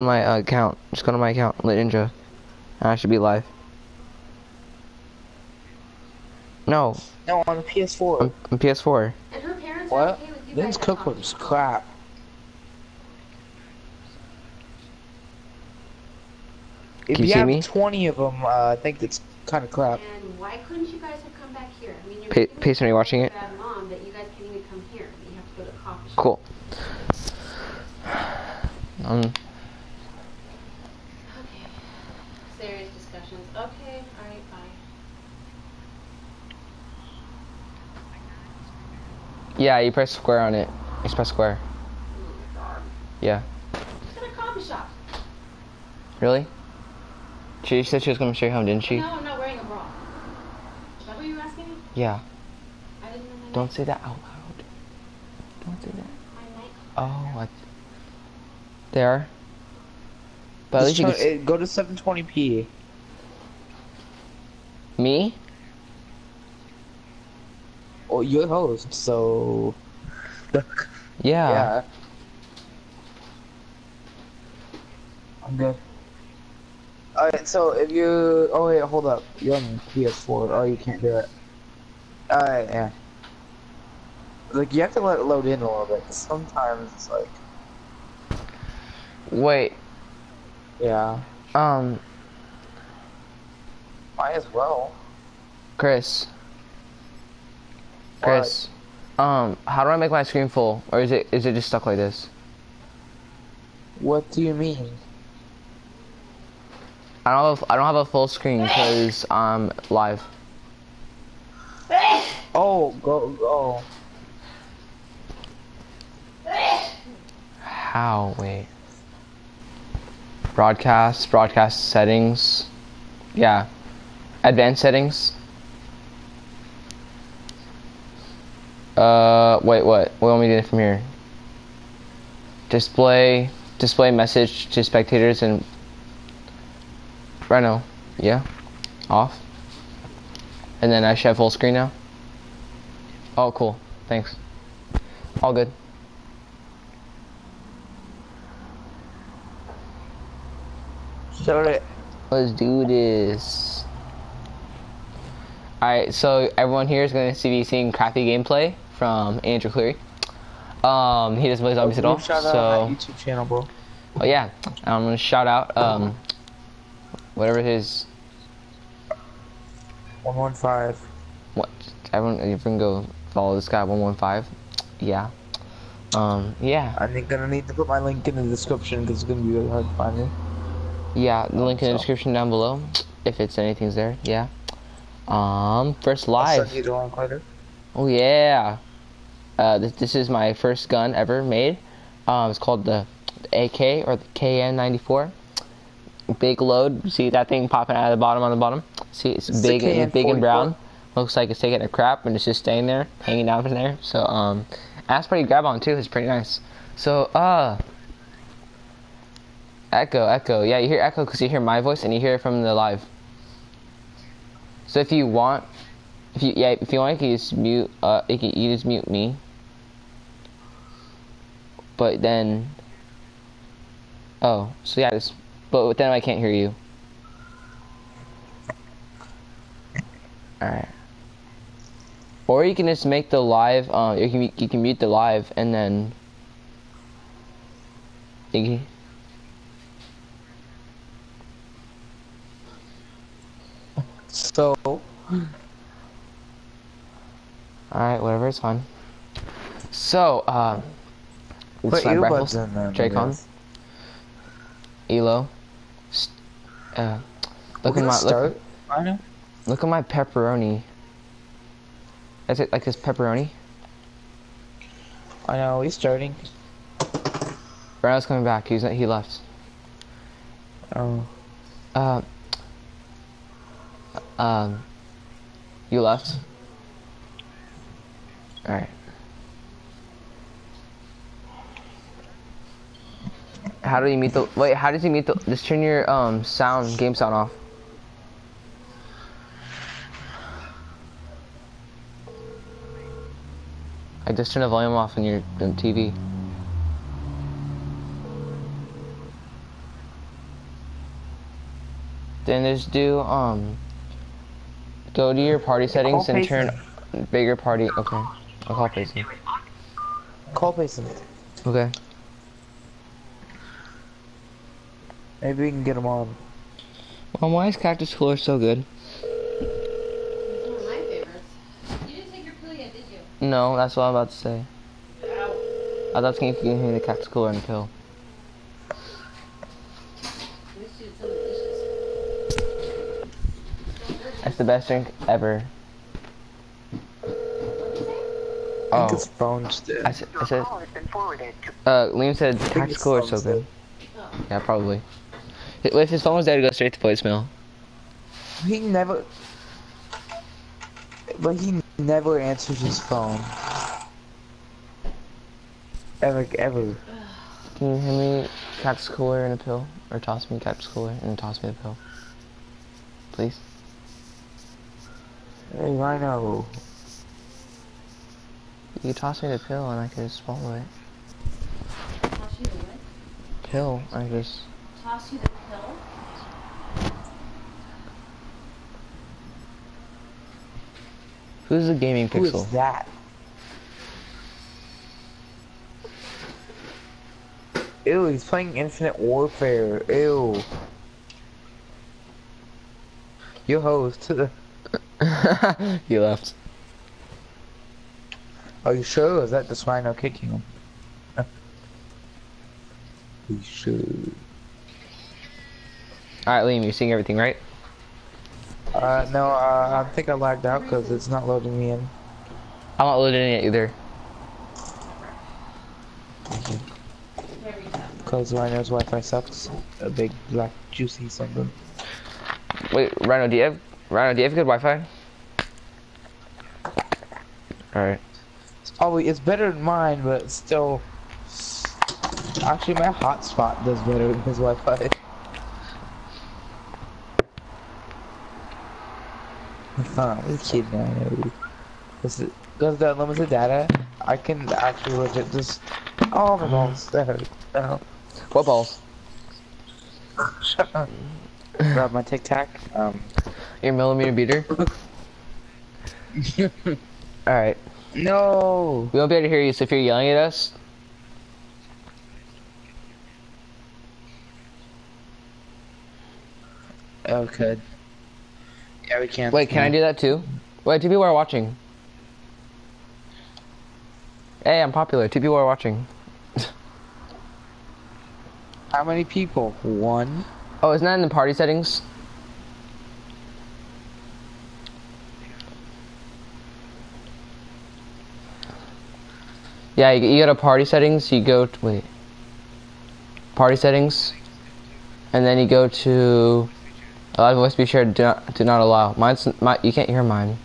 my uh, account. Just go to my account, Lit Ninja. And I should be live. No, No, on the PS4. I'm, I'm PS4. And her parents What? are okay with you Lynn's guys cookbook's crap. If Can you you see have me? 20 of them, uh, I think it's kind of crap. shops. And why couldn't you guys have come back here? I mean, you're Pa- giving Payson, are you watching it? mom that you guys can't even come here. You have to go to coffee shop. Cool. Um, Okay. Serious discussions. Okay. All right. Bye. Yeah, you press square on it. You press square. My god. Yeah. Just at a coffee shop. Really? She said she was going to show you home, didn't she? No, I'm not wearing a bra. Is that what you were asking me? Yeah. I didn't know Don't say that out loud. Don't say that. My. Oh, I... They are? But at least you can... go to 720p. Me? Oh, you're the host, so. Yeah. yeah. I'm good. Alright, so if you. Oh, wait, hold up. You're on PS4. Oh, you can't do it. Alright, yeah. Like, you have to let it load in a little bit. Sometimes it's like. Wait. Yeah. Um, Might as well. Chris. Chris. Um, how do I make my screen full? Or is it is it just stuck like this? What do you mean? I don't have a, I don't have a full screen because I'm live. Oh, go. go. How? Wait. Broadcast, broadcast settings. Yeah. Advanced settings. Uh, wait, what? What want me to do from here? Display, display message to spectators and. Right now, yeah, off. And then I should have full screen now. Oh, cool. Thanks. All good. It. Let's do this. Alright, so everyone here is going to see be seeing crappy gameplay from Andrew Cleary. Um, he doesn't play zombies at all, Shout so my YouTube channel, bro. oh yeah, I'm gonna shout out um, whatever his 115. what everyone you can go follow this guy 115. Yeah, um, yeah, I'm gonna need to put my link in the description because it's gonna be really hard to find me. yeah. The link in the So- description down below if it's anything's there. Yeah. Um, first live. send you the link later. Oh yeah. Uh, this, this is my first gun ever made. Um, it's called the AK or the KN94. Big load. See that thing popping out of the bottom on the bottom? See, it's It's big and big and brown. Looks like it's taking a crap and it's just staying there, hanging down from there. So um, that's pretty grab on too. It's pretty nice. So uh, echo, echo. Yeah, you hear echo because you hear my voice and you hear it from the live. So if you want, if you yeah, if you want, you can just mute. Uh, you can you just mute me. But then, oh, so yeah, just, but then I can't hear you. All right. Or you can just make the live. Um, you can you can mute the live and then. Can, So, All right, whatever, it's fine. So, um, put it's my earbuds breakfast. in then. Dracon. Elo. St- Uh, look at my start. look, I look at my pepperoni. Is it like this pepperoni? I know. He's starting. Brandon's coming back. He's he left. Oh. Uh, um, you left. All right. How do you mute the? Wait, how does he mute the? Just turn your um sound game sound off. I just turn the volume off on your TV. Then just do um. Go to your party settings and turn bigger party. Okay, I'll call Payson. Call Payson. Okay. Maybe we can get him on. Well, why is Cactus Cooler so good? It's one of my favorites. You didn't take your pill yet, did you? No, that's what I'm about to say. Ow. I thought you could give me the Cactus Cooler and pill. At least you did some of the dishes. That's the best drink ever. I think Oh, his phone's dead. I said, I said, call has been forwarded uh, Liam said think Cactus his Cooler is so good. Oh. Yeah, probably. If his phone was dead, it'd go straight to voicemail. He never. But he never answers his phone. Ever, ever. Can you hand me Cactus Cooler and a pill? Or toss me Cactus Cooler and toss me a pill? Please? Hey, Rhino. You toss me the pill and I could just swallow it. Toss you what? Pill, I just... Toss you the pill? Who's the gaming Who is pixel? that? Ew, he's playing Infinite Warfare. Ew. Your host. he left. Are you sure? Is that just Rhino kicking him? you sure? Alright, Liam, you're seeing everything, right? Uh, no, uh, I think I lagged out because it's not loading me in. I'm not loading in yet either. Because Rhino's Wi-Fi sucks. A big black juicy something. Wait, Rhino, do you have... Rhino, do you have good Wi-Fi? Alright. Oh, it's better than mine, but still. Actually, my hotspot does better than his Wi-Fi. Huh, I'm kidding, I know. Because the unlimited data, I can actually legit just. Oh, my balls. That hurt. Oh. What balls? Shut up. Grab my tic tac. Um. Your millimeter beater? Alright. no! We won't be able to hear you, so if you're yelling at us... Okay. Yeah, we can't. Wait, can I do that too? Wait, two people are watching. Hey, I'm popular. Two people are watching. How many people? One? Oh, isn't that in the party settings? Yeah, you, you go to party settings, you go to, wait. Party settings. And then you go to allow voice to be shared, do not, do not allow. Mine's, my, you can't hear mine.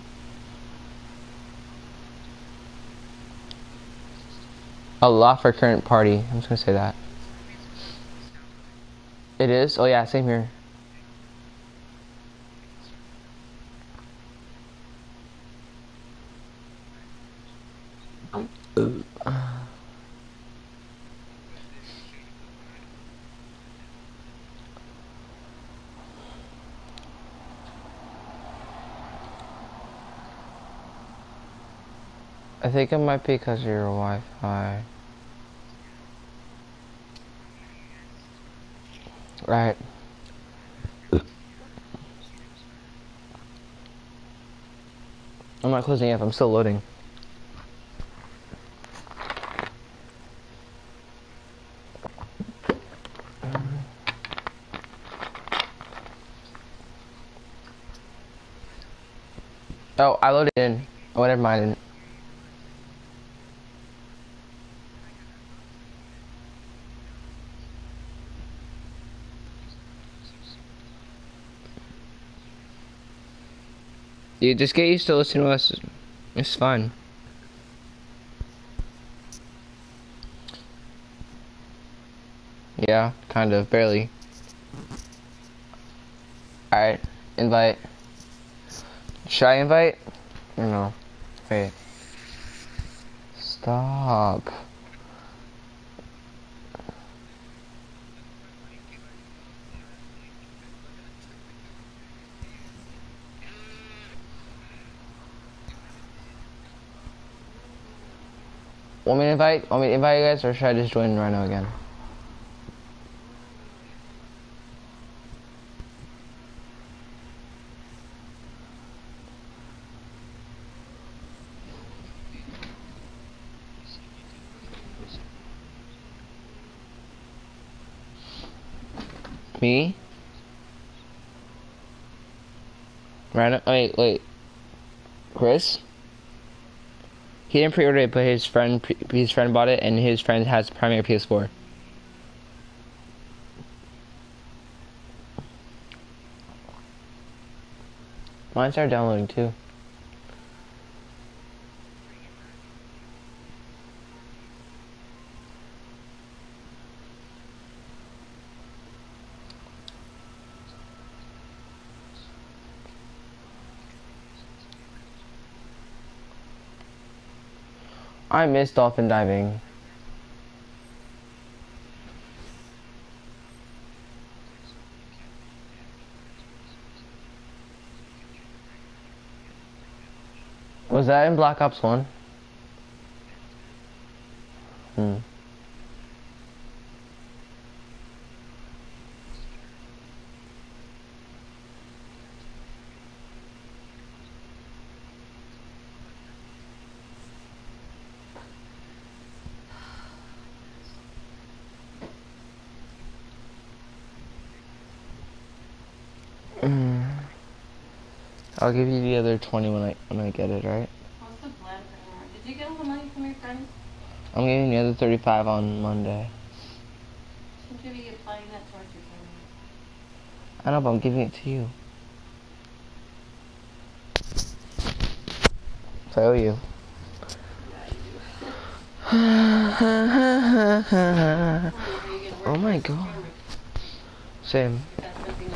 Allow for current party. I'm just gonna say that. It is? Oh yeah, same here. Um, I think it might be because of your Wi-Fi. Right. I'm not closing up, I'm still loading. Oh, I loaded in. Oh, never mind. You just get used to listening to us. It's fun. Yeah, kind of, barely. Alright, invite. Should I invite? No? Wait. Stop. Want me to invite? Want me to invite you guys, or should I just join Rhino again? Me? Rhino? Wait, wait. Chris? He didn't pre-order it, but his friend his friend bought it, and his friend has primary PS4. Mine started downloading too. I miss dolphin diving. Was that in Black Ops 1? Hmm. I'll give you the other 20 when I when I get it, right? What's the for? Did you get all the money from your friends? I'm giving you the other 35 on Monday. Shouldn't you be applying that towards your family? I know, but I'm giving it to you. So I owe you. oh my god. Same. That's something you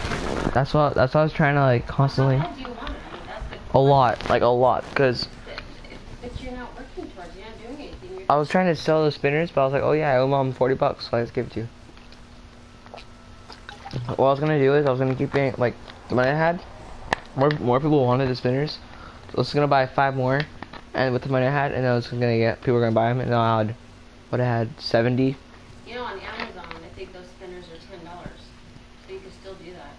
That's what that's what I was trying to like constantly. A lot, like a lot, because But you're not working towards, you're not doing anything. I was trying to sell the spinners, but I was like, oh yeah, I owe mom 40 bucks, so I just give it to you. What I was gonna do is I was gonna keep getting like the money I had. More more people wanted the spinners, so I was gonna buy five more, and with the money I had, and I was gonna get people were gonna buy them, and I had what I had 70. You know, on Amazon, I think those spinners are ten dollars, so you can still do that.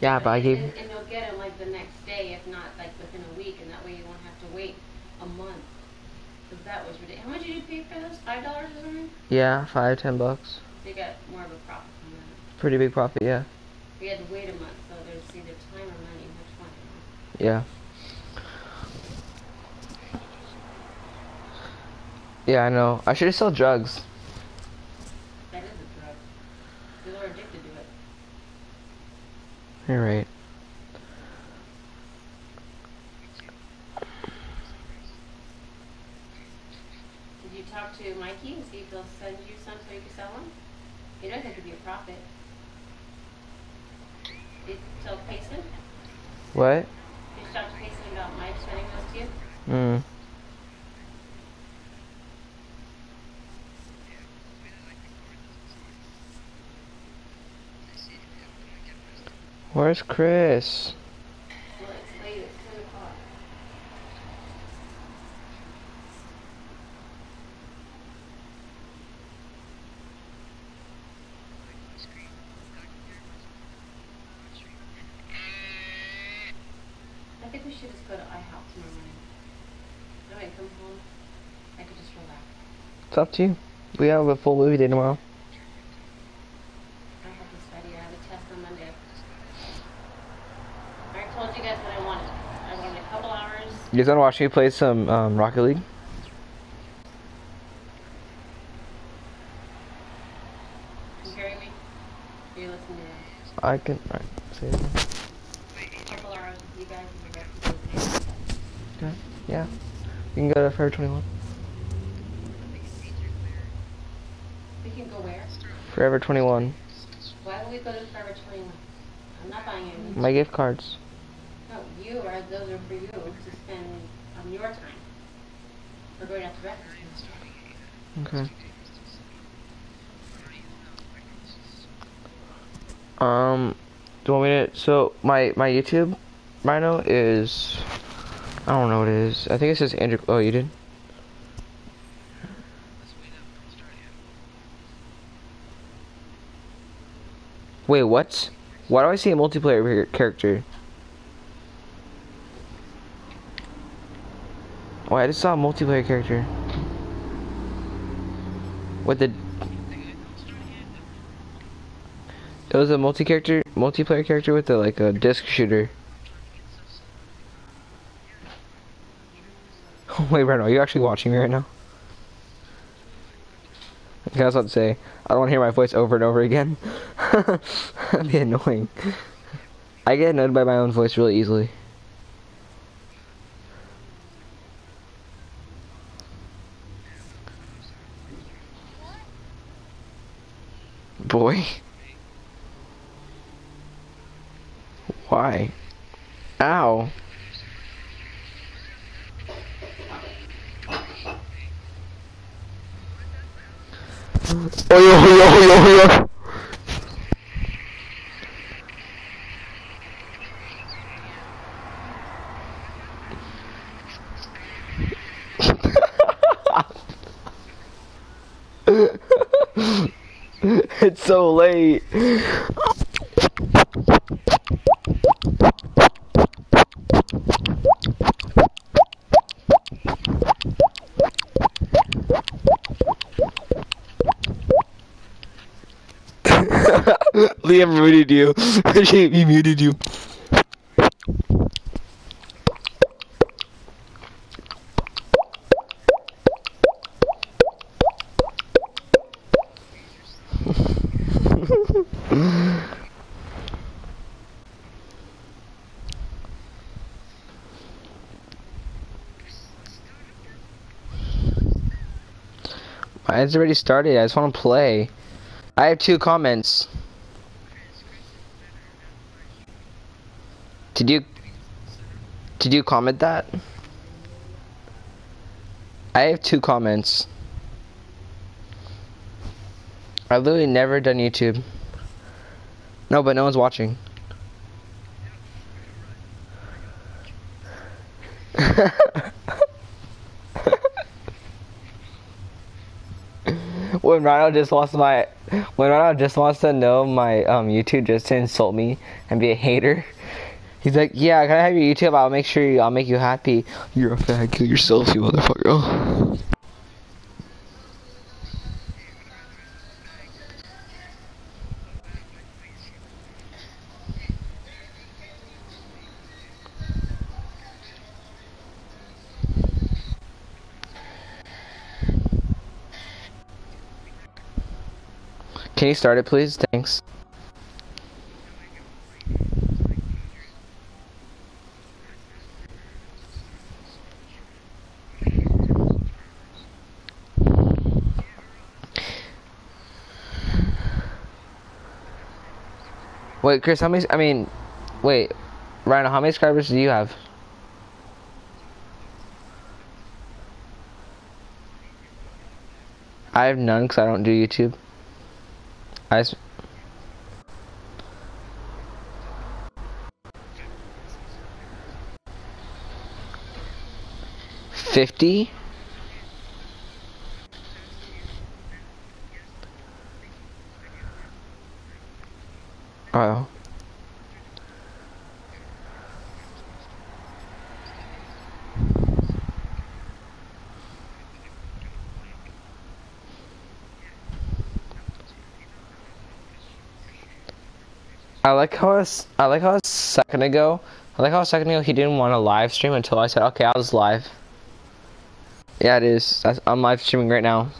Yeah, but I gave you'll get them like the next day, if not like within a week, and that way you won't have to wait a month. Cause that was ridiculous. How much did you pay for those? Five dollars or something? yeah five ten bucks. You got more of a profit from that. Pretty big profit, yeah. We had to wait a month, so there's either time or money. Which one? Yeah. Yeah, I know. I should have sold drugs. That is a drug. People are addicted to it. You're right. Did you talk to Mikey and see if they'll send you some so you can sell them? You know that could be a profit. Did you tell Payson? What? Did you talk to Payson about Mike sending those to you? Mm. Where's Chris? Well, it's late. It's ten o'clock. I think we should just go to IHOP tomorrow morning. Then when I come home, I could just relax. It's up to you. We have a full movie day tomorrow. I have to study. I have a test on Monday. I told you guys what I wanted. I wanted a couple hours. You guys wanna watch me play some um, Rocket League? You hear me? Are you listening to me? I can. Right. It couple hours you guys and the rest of the day. Okay. Yeah. You can go to Forever 21. We can go where? Forever 21. Why would we go to Forever 21? I'm not buying any. My gift cards. No, you are, those are for you to spend on your time. We're going out to breakfast. Okay. Um, do you want me to? So my my YouTube, Rhino is, I don't know what it is. I think it says Andrew. Oh, you did. Wait, what? Why do I see a multiplayer character? Oh, I just saw a multiplayer character. What the? It was a multi-character, multiplayer character with a like a disc shooter. Wait, Brandon, are you actually watching me right now? I was about to say, I don't want to hear my voice over and over again. That'd be annoying. I get annoyed by my own voice really easily. Boy. Why? Ow. Oyo, oyo, oyo, oyo. it's so late. Liam muted you. he muted you. Mine's already started. I just want to play. I have two comments. Did you Did you comment that? I have two comments. I've literally never done YouTube. No, but no one's watching. when Rhino just wants my when Rhino just wants to know my um YouTube just to insult me and be a hater. He's like, yeah, I can I have your YouTube? I'll make sure you, I'll make you happy. You're a fag. Kill yourself, you motherfucker. Can you start it, please? Thanks. Wait, Chris, how many? I mean, wait, Rhino, how many subscribers do you have? I have none because I don't do YouTube. I Fifty? Oh. I like how I like how a second ago, I like how a second ago he didn't want to live stream until I said, okay, I was live. Yeah, it is. I'm live streaming right now.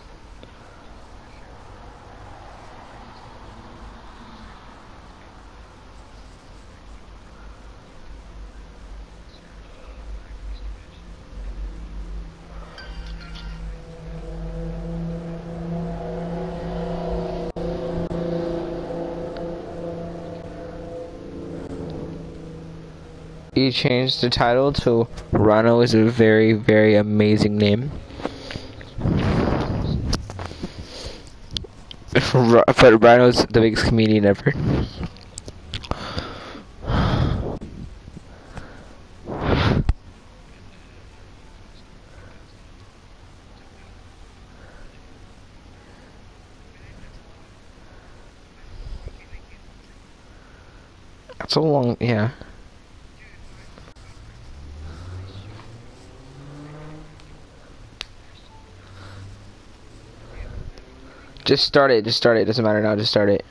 Changed the title to Rhino is a very, very amazing name. But Rhino's the biggest comedian ever. That's a long, yeah. Just start it, just start it, doesn't matter now, just start it.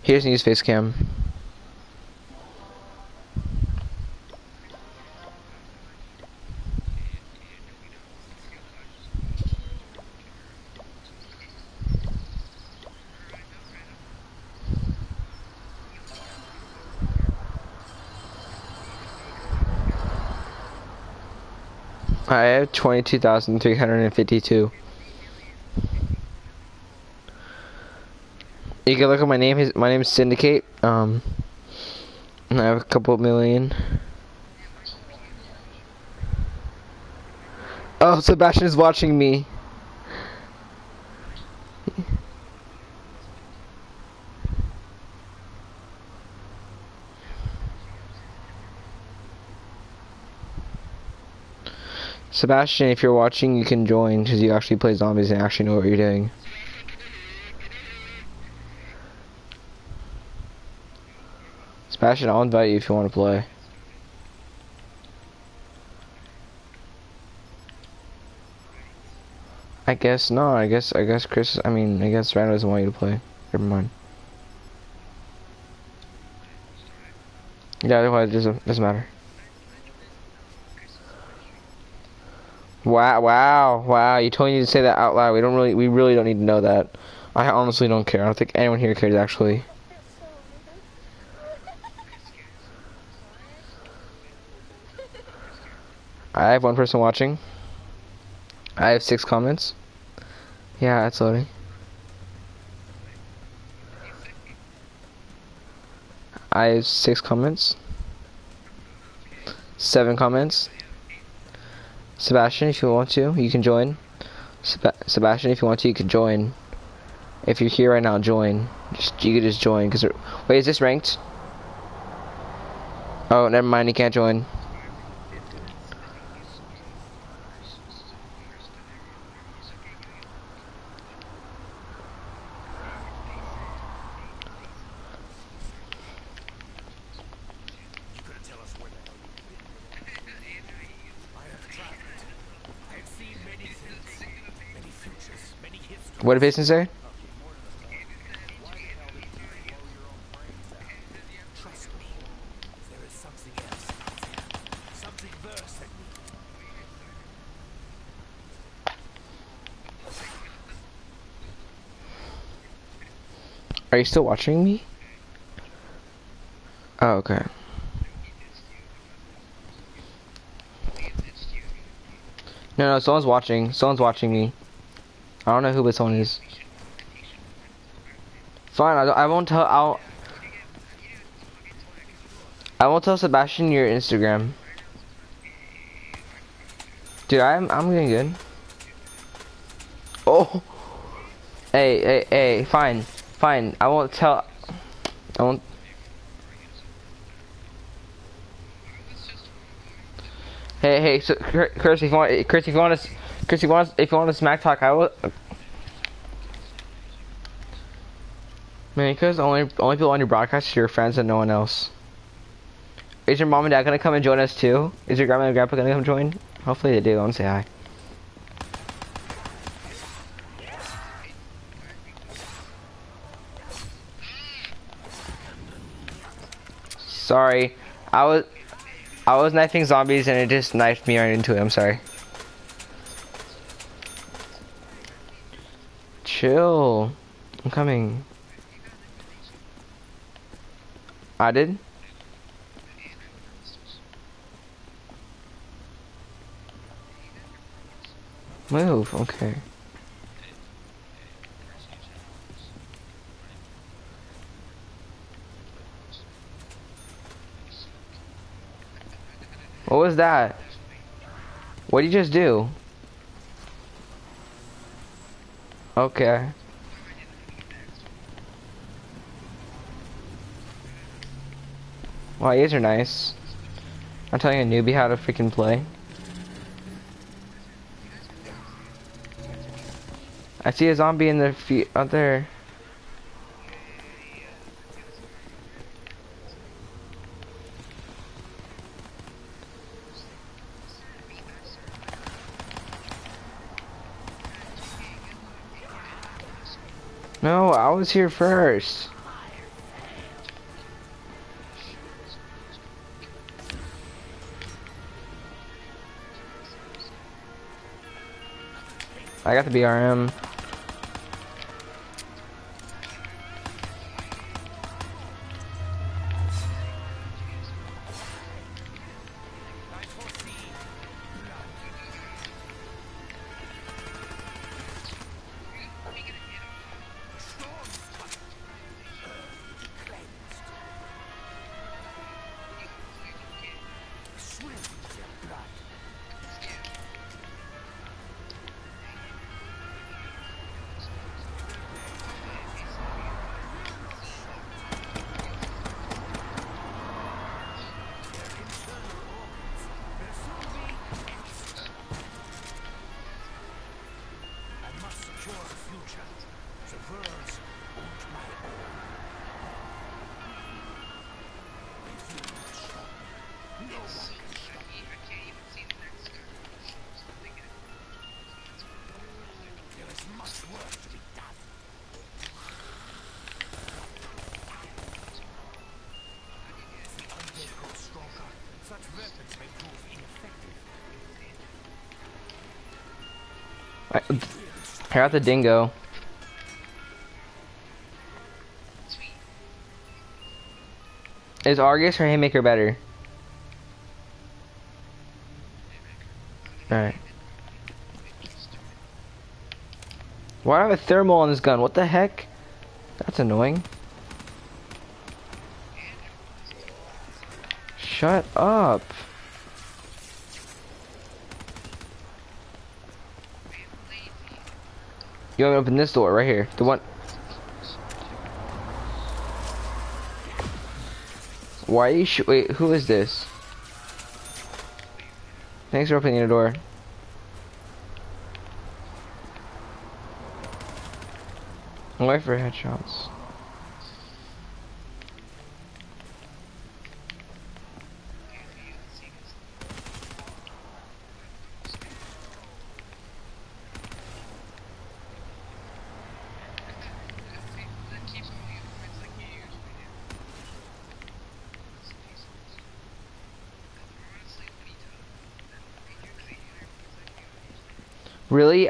Here's news face cam. I have 22,352. You can look at my name. My name is Syndicate. Um, I have a couple million. Oh, Sebastian is watching me. Sebastian, if you're watching, you can join because you actually play zombies and actually know what you're doing. Sebastian, I'll invite you if you want to play. I guess no. I guess I guess Chris. I mean, I guess Randall doesn't want you to play. Never mind. Yeah, otherwise it doesn't doesn't matter. Wow, wow, wow! You told me to say that out loud. We don't really, we really don't need to know that. I honestly don't care. I don't think anyone here cares actually. I have one person watching. I have six comments. Yeah, it's loading. I have six comments. Seven comments. Sebastian, if you want to, you can join. Seb Sebastian, if you want to, you can join. If you're here right now, join. Just you can just join. Cause wait, is this ranked? Oh, never mind. You can't join. What did Payson say? Are you still watching me? Oh, okay. No, no, someone's watching. Someone's watching me. I don't know who this one is. Fine, I, I won't tell. I'll. I won't tell Sebastian your Instagram. Dude, I'm I'm getting good. Oh. Hey, hey, hey, fine, fine. I won't tell. I won't. Hey, hey, so, Chris, if you want, Chris, if you want to. Chris, you want if you want to smack talk, I will. Man, because only only people on your broadcast are your friends and no one else. Is your mom and dad gonna come and join us too? Is your grandma and grandpa gonna come join? Hopefully they do. I want to say hi. Sorry, I was I was knifing zombies and it just knifed me right into it. I'm sorry. Chill. I'm coming. I did? Move, okay. What was that? What did you just do? Okay. Wow, these are nice. I'm telling a newbie how to freaking play. I see a zombie in the feet out there. No, I was here first. I got the BRM. I got the dingo. Is Argus or Haymaker better? Alright. Why do I have a thermal on this gun? What the heck? That's annoying. Shut up. You want me to open this door right here? The one. Why are you sh- wait? Who is this? Thanks for opening the door. Waiting for headshots.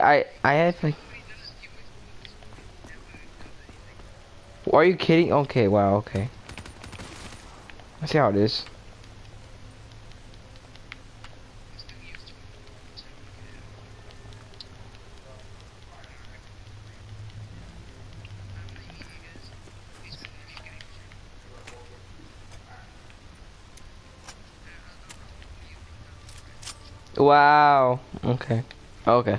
I I have like. Are you kidding? Okay, wow, okay. Let's see how it is. Wow. Okay. Okay.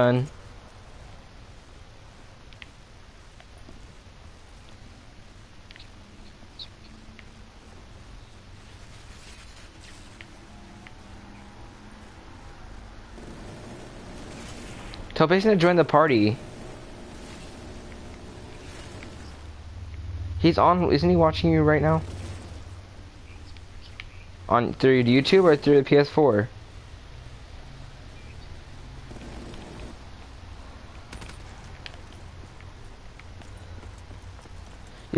Minigun. Tell Payson to join the party. He's on, isn't he watching you right now? On through YouTube or through the PS4?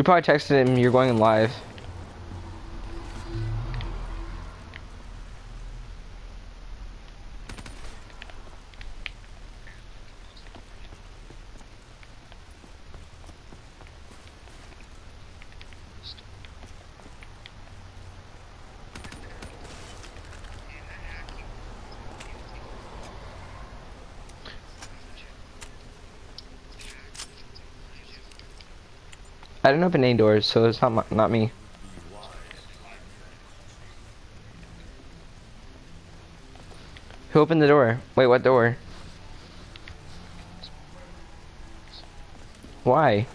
You probably texted him you're going live. I didn't open any doors, so it's not my, not me. Who opened the door? Wait, what door? Why?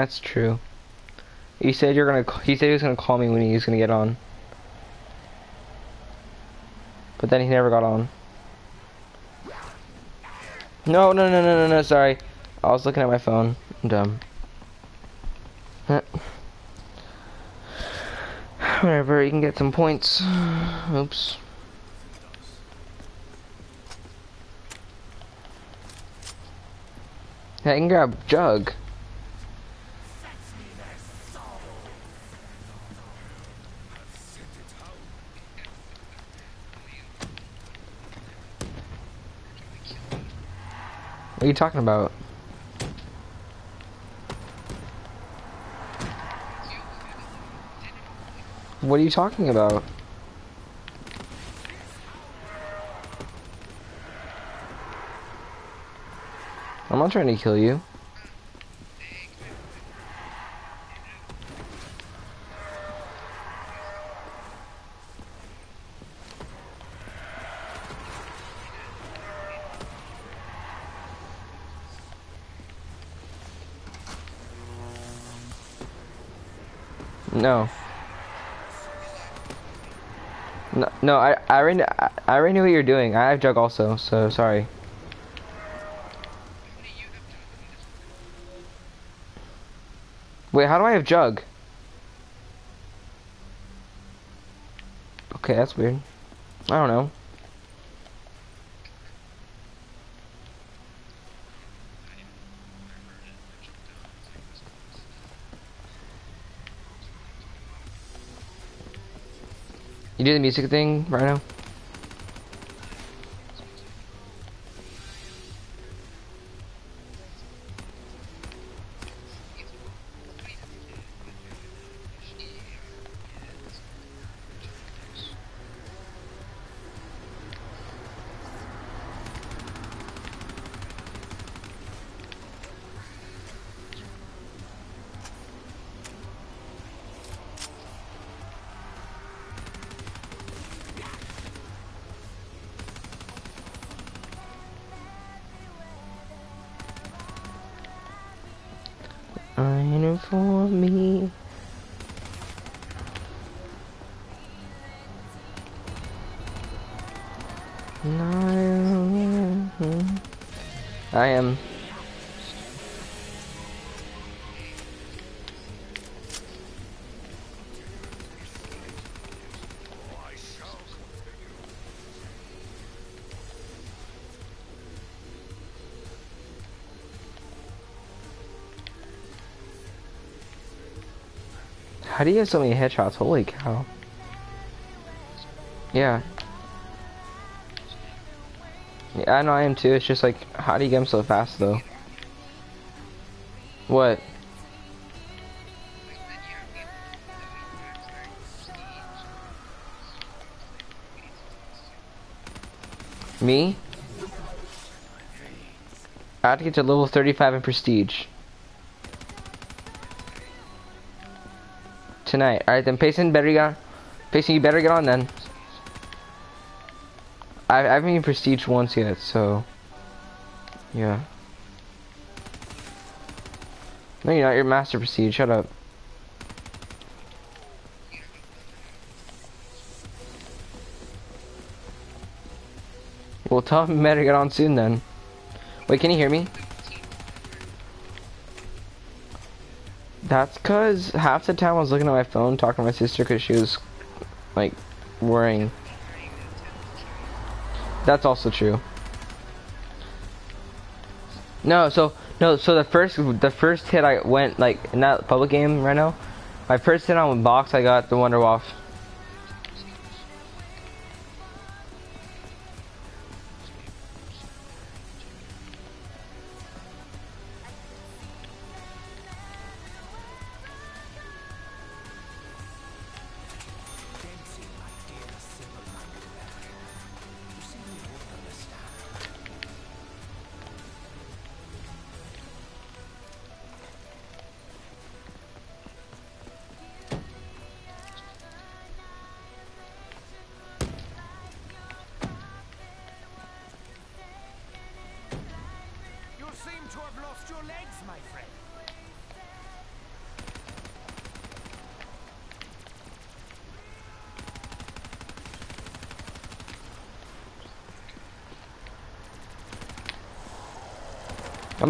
That's true. He said you're gonna. He said he was gonna call me when he was gonna get on. But then he never got on. No, no, no, no, no, no. Sorry, I was looking at my phone. I'm dumb. Whatever. You can get some points. Oops. I can grab jug. You talking about? What are you talking about? I'm not trying to kill you. No. No, no, I, I already, I, I already knew what you're doing. I have jug also, so sorry. Wait, how do I have jug? Okay, that's weird. I don't know. You do the music thing right now? How do you have so many headshots? Holy cow. Yeah. Yeah, I know I am too. It's just like, how do you get them so fast though? What? Me? I have to get to level 35 in prestige. Tonight. Alright then, Payson, better get on. Payson, you better get on then. I, I haven't even prestige once yet, so... Yeah. No, you're not. You're master prestige. Shut up. Well, tell him better get on soon then. Wait, can you hear me? That's cause half the time I was looking at my phone talking to my sister because she was like worrying. That's also true. No, so no, so the first the first hit I went like in that public game right now, my first hit on box I got the Wunderwaffe.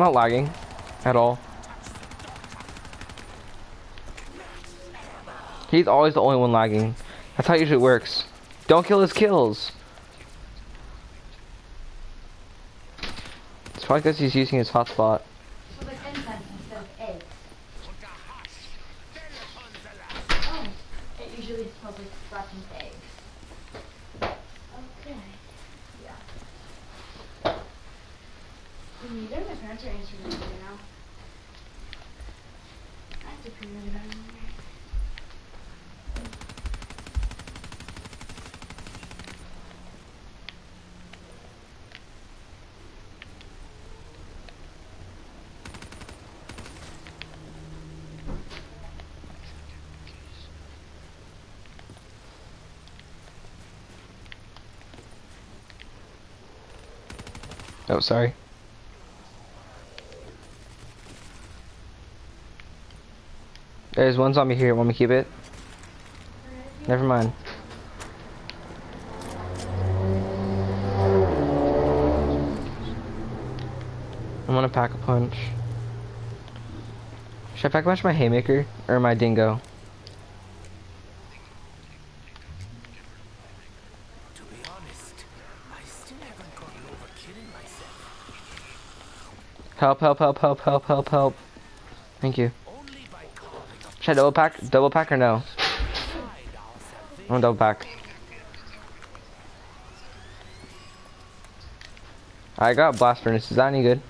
Not lagging at all. He's always the only one lagging. That's how it usually works. Don't kill his kills. It's probably because he's using his hotspot. So like enzymes instead of eggs. Unter Hush! Then upon the last. Oh, it usually smells like rotten eggs. Okay. Yeah. Neither of my parents are answering my phone now. I have to figure it out. Sorry. There's one zombie here. Want me to keep it? Never mind. I'm gonna pack a punch. Should I pack a punch my haymaker or my dingo? To be honest, I still haven't gotten over killing myself. Help! Help! Help! Help! Help! Help! Help! Thank you. Should I double pack? Double pack or no? I'm gonna double pack. I got blast furnace. Is that any good?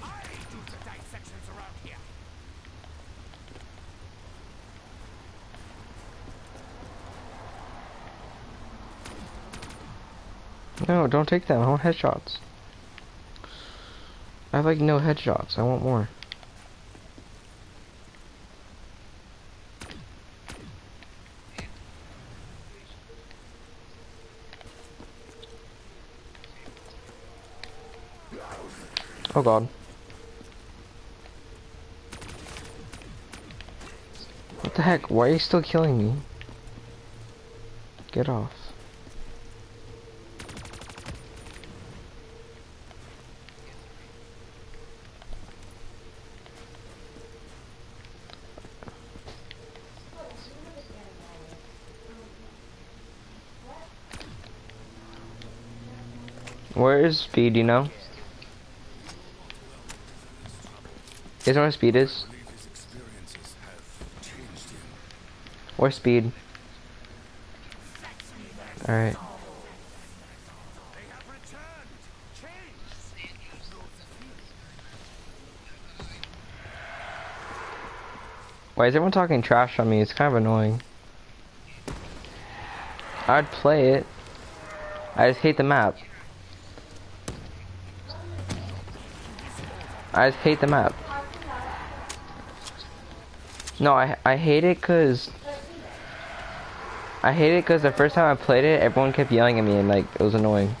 I do the dissections around here. No, don't take them. I want headshots. I have like no headshots. I want more. Oh god. What the heck? Why are you still killing me? Get off. where is speed, you know? is guys where speed is? Or speed. Alright. Why is everyone talking trash on me? It's kind of annoying. I'd play it. I just hate the map. I just hate the map. No, I I hate it cause I hate it cause the first time I played it, everyone kept yelling at me and like it was annoying.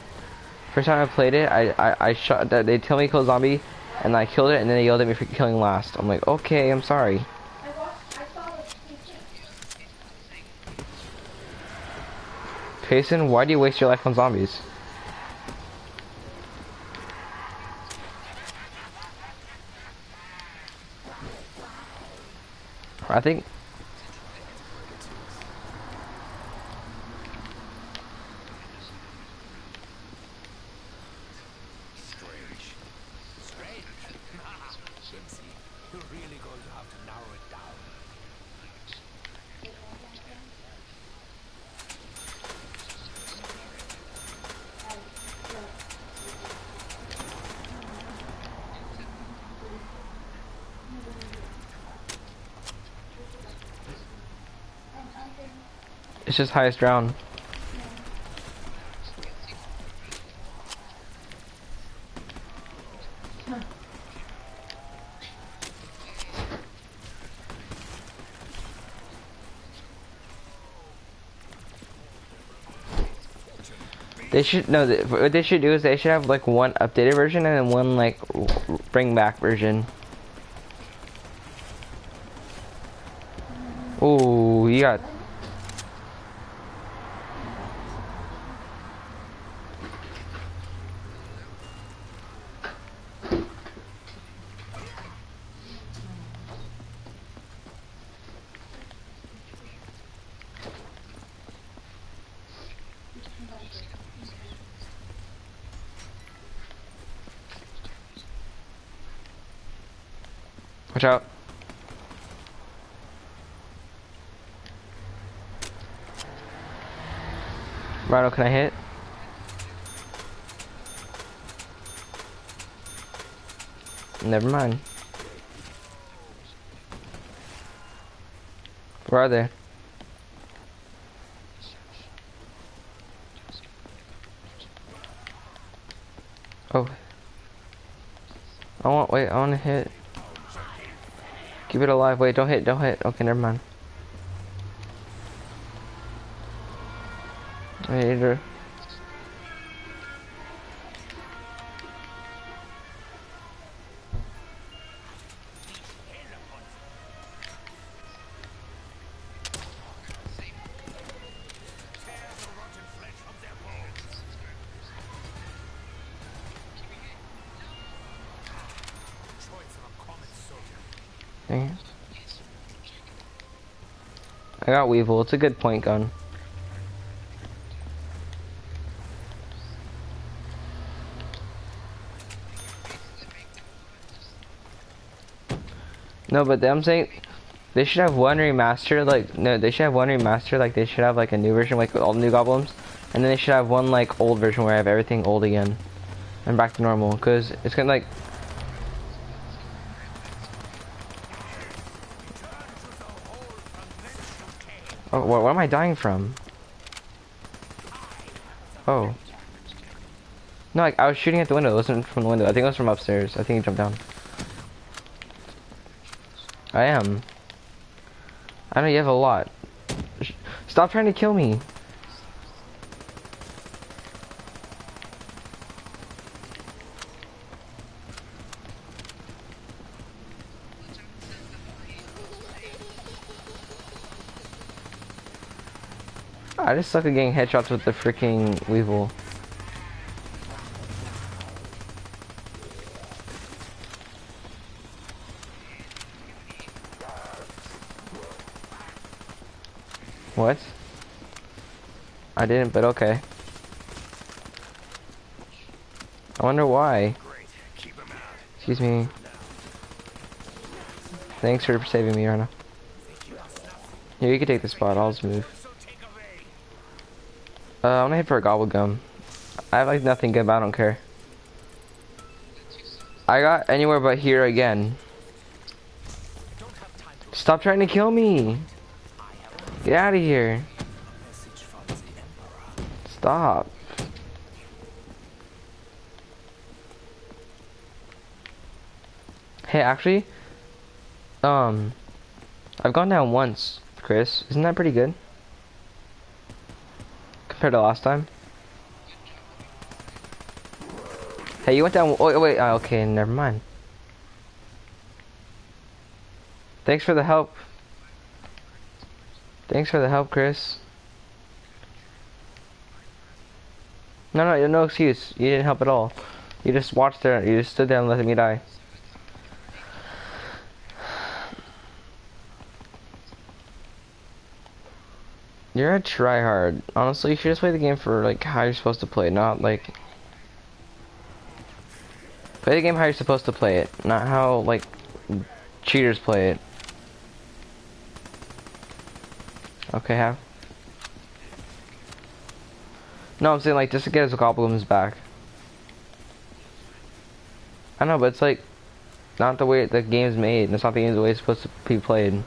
First time I played it, I I, I shot. They tell me to kill a zombie, and I killed it, and then they yelled at me for killing last. I'm like, okay, I'm sorry. Payson, why do you waste your life on zombies? I think Strange. Strange? Ah, Jimsy, you're really going to have to narrow it down. Just highest round. They should no. What they should do is they should have like one updated version and then one like bring back version. Ooh, you got. Watch out. Rhino, can I hit? Never mind. Where are they? Oh. I want, wait, I want to hit. Keep it alive. Wait, don't hit, don't hit. Okay, never mind. Wait, either. Choice of a common soldier. Dang it. I got Weevil. It's a good point gun. No, but I'm saying they should have one remaster. Like no, they should have one remaster. Like they should have like a new version, like with all the new goblins, and then they should have one like old version where I have everything old again and back to normal. Cause it's gonna like Oh, what, what am I dying from? Oh. No, like, I was shooting at the window. It wasn't from the window. I think it was from upstairs. I think he jumped down. I am. I know you have a lot. Stop trying to kill me. I just suck at getting headshots with the freaking Weevil. What? I didn't, but okay. I wonder why. Excuse me. Thanks for saving me, Rana. Here, you can take the spot. I'll just move. Uh, I'm gonna hit for a gobble gum. I have like nothing good, but I don't care. I got anywhere but here again. Stop trying to kill me. Get out of here. Stop. Hey, actually, um, I've gone down once, Chris. Isn't that pretty good? Compared to last time? Hey, you went down, oh, wait, uh, okay, never mind. Thanks for the help. Thanks for the help, Chris. No, no, no excuse. You didn't help at all. You just watched there. You just stood there and let me die. You're a tryhard. Honestly, you should just play the game for like how you're supposed to play, not like play the game how you're supposed to play it, not how like cheaters play it. Okay, have. No, I'm saying like just to get his goblins back. I know, but it's like not the way the game's made. And it's not the game's the way it's supposed to be played.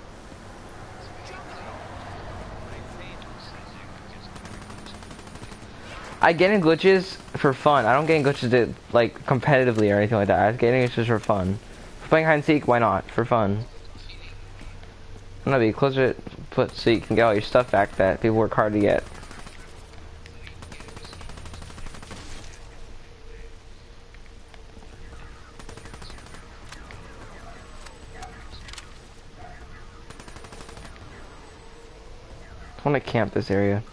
I get in glitches for fun. I don't get in glitches to, like competitively or anything like that. I get in glitches for fun. For playing hide and seek, why not? For fun. I'm gonna be closer put so you can get all your stuff back that people work hard to get. I want to camp this area.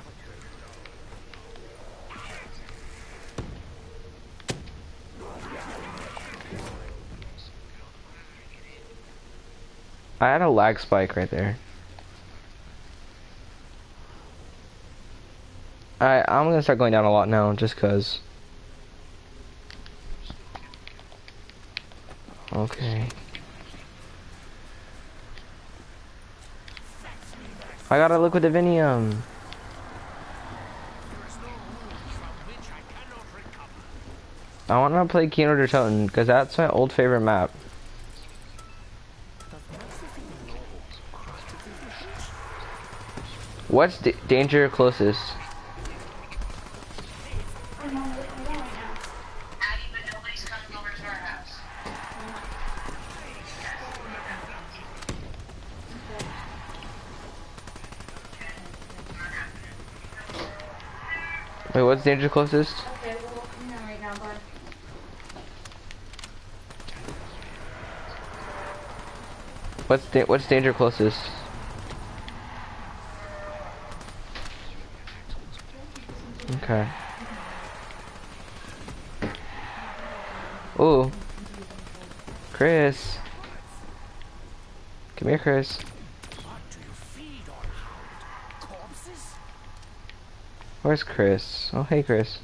I had a lag spike right there. I I'm gonna start going down a lot now, just cause. Okay. I got a liquid divinium. I want to play Kino der Toten because that's my old favorite map. What's danger closest? I know, I know right now. Addie, but nobody's coming over to our house. Danger closest? Okay, well, I'm not right now, bud. What's da what's danger closest? Okay. Ooh. Chris. Come here, Chris. What do you feed on, Hound? Corpses? Where's Chris? Oh, hey, Chris.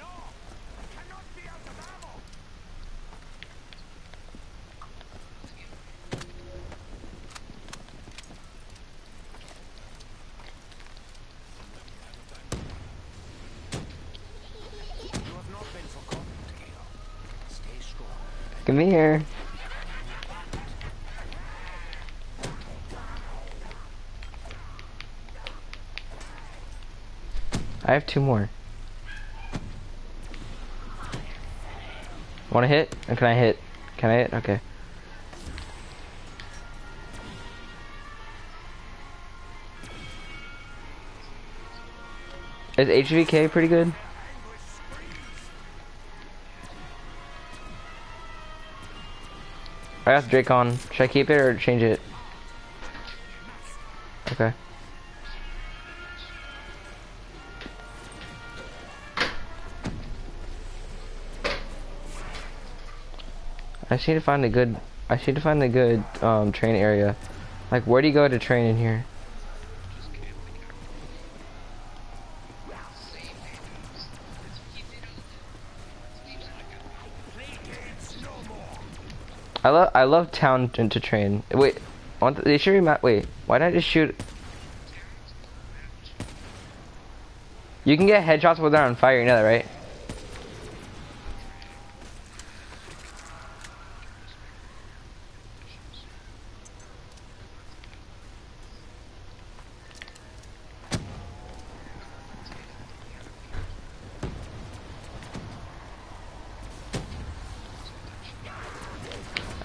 No! Cannot be out of ammo! You have not been forgotten, Kilo. Stay strong. Come here. I have two more. Want to hit? Or can I hit? Can I hit? Okay. Is HVK pretty good? I got Drakon. Should I keep it or change it? Okay. I should find a good I should find a good um, train area. Like where do you go to train in here? I love I love town to train. Wait, they should remap. Wait, why did I just shoot? You can get headshots without on fire, you know that, right?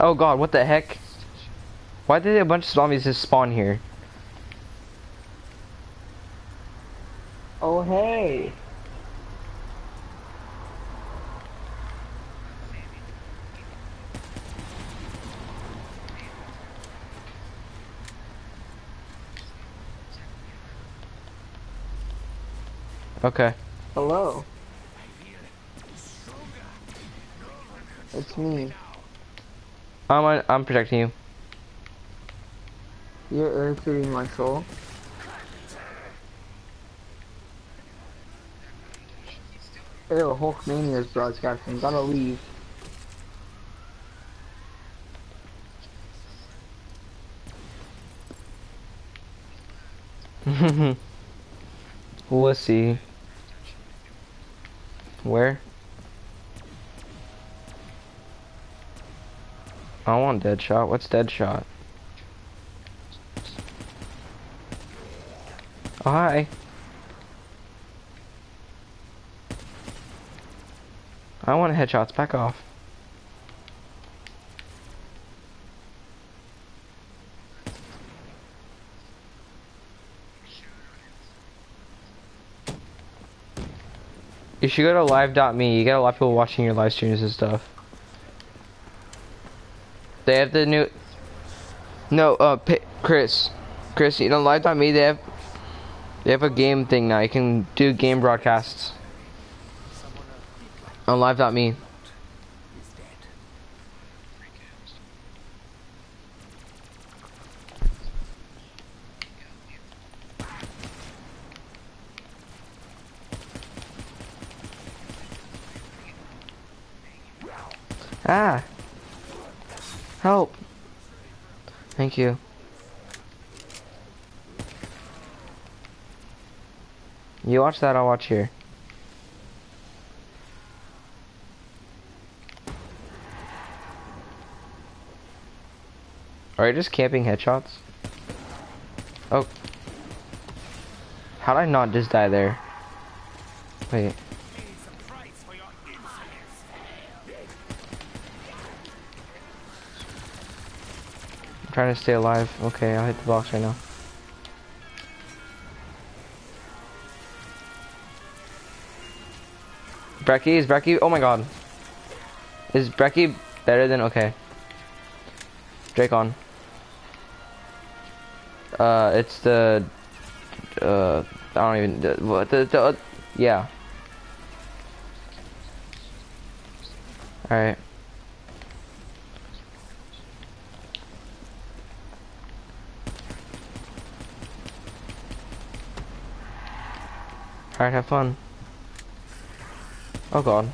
Oh god, what the heck? Why did a bunch of zombies just spawn here? Oh hey. Okay. Hello. It's me. I'm on, I'm protecting you. You're irritating my soul. Ew, is broadcasting. Gotta leave. Let's see. Where? I want dead shot. What's dead shot? Oh, hi. I want headshots. Back off. You should go to live.me. You get a lot of people watching your live streams and stuff. They have the new. No, uh, P Chris, Chris, you know me. They have. They have a game thing now. You can do game broadcasts on live.me. He's dead. Ah. Help. You. You watch that, I'll watch here. Are you just camping headshots? Oh. How'd I not just die there? Wait. Trying to stay alive. Okay, I'll hit the box right now. Brecci, is Brecci? Oh my god. Is Brecci better than, okay. Drakon. Uh, it's the, uh, I don't even, the, what, the, the, uh, yeah. Alright. Fun. Oh god.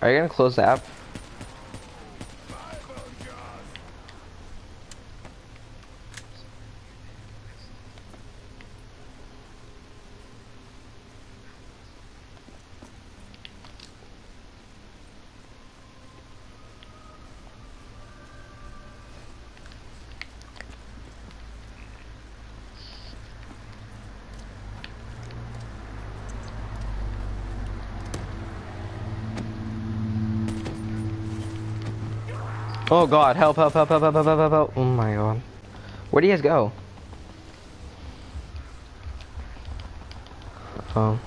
Are you gonna close the app? Oh god, help, help, help, help, help, help, help, help. Oh my god. Where do you guys go? Oh.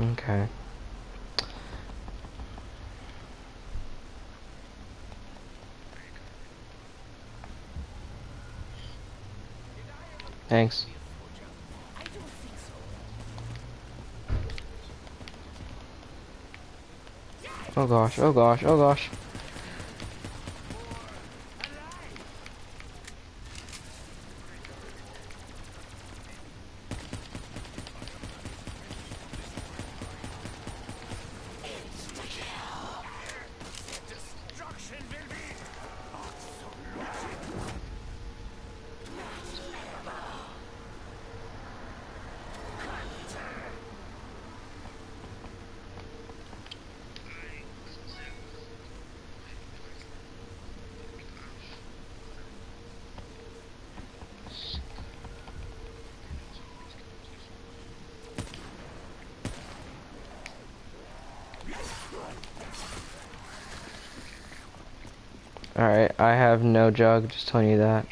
Okay. Thanks. Oh gosh, oh gosh, oh gosh. I have no jug, just telling you that.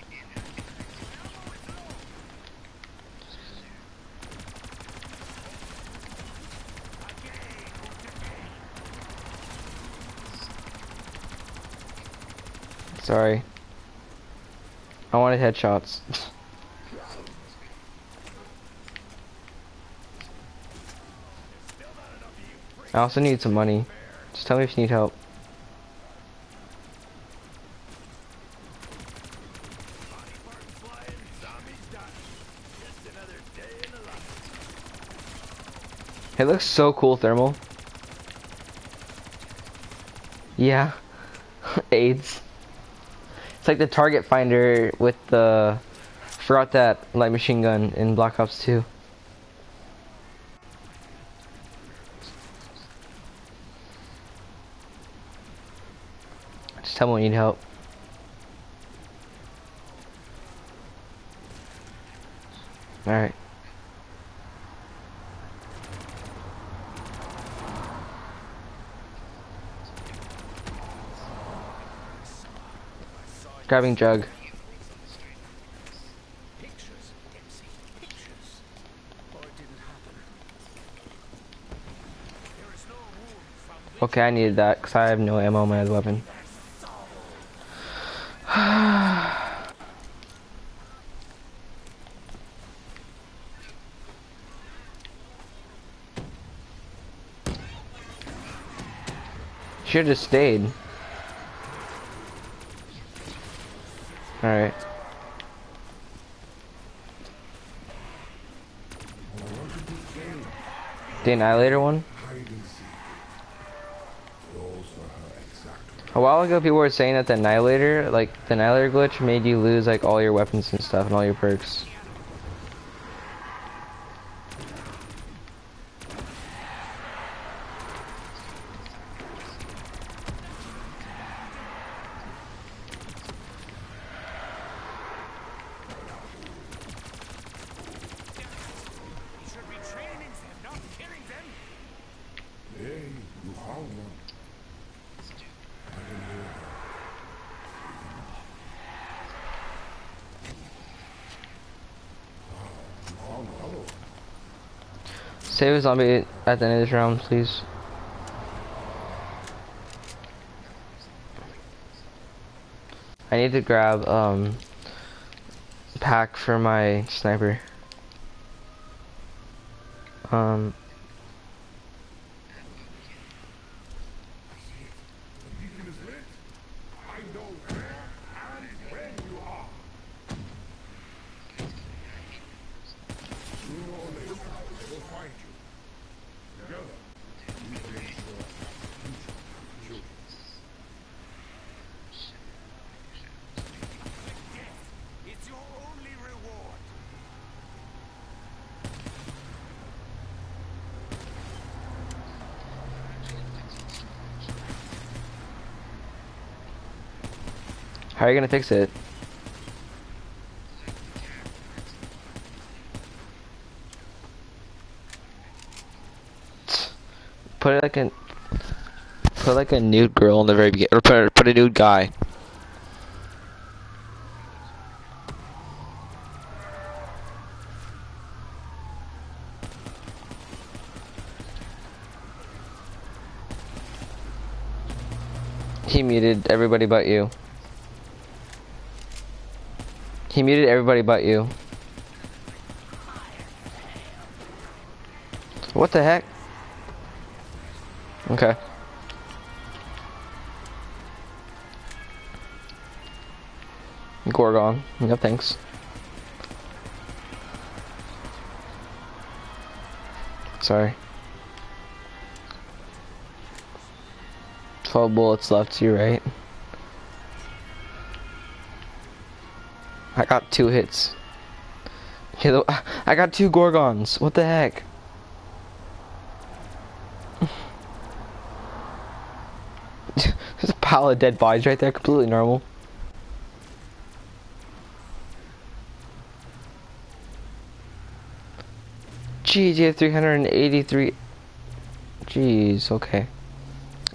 Sorry. I wanted headshots. I also need some money. Just tell me if you need help. It looks so cool, thermal. Yeah. AIDS. It's like the target finder with the forgot that light machine gun in Black Ops 2. Just tell me when you need help. Alright. Grabbing jug. Pictures, MC, pictures. Or it didn't happen. There is no room from jug. Okay, I needed that because I have no ammo on my other weapon. Should have stayed. Alright. The Annihilator one? A while ago, people were saying that the Annihilator, like, the Annihilator glitch made you lose, like, all your weapons and stuff and all your perks. A zombie at the end of this round, please. I need to grab, um, pack for my sniper. Um, It's your only reward. how are you gonna fix it? Put it like a, put like a nude girl in the very beginning, or put put a nude guy. He muted everybody but you. He muted everybody but you. What the heck? Okay. Gorgon. No thanks. Sorry. 12 bullets left to your right. I got two hits. I got two Gorgons. What the heck? There's a pile of dead bodies right there, completely normal. Jeez, you have 383. Jeez, okay.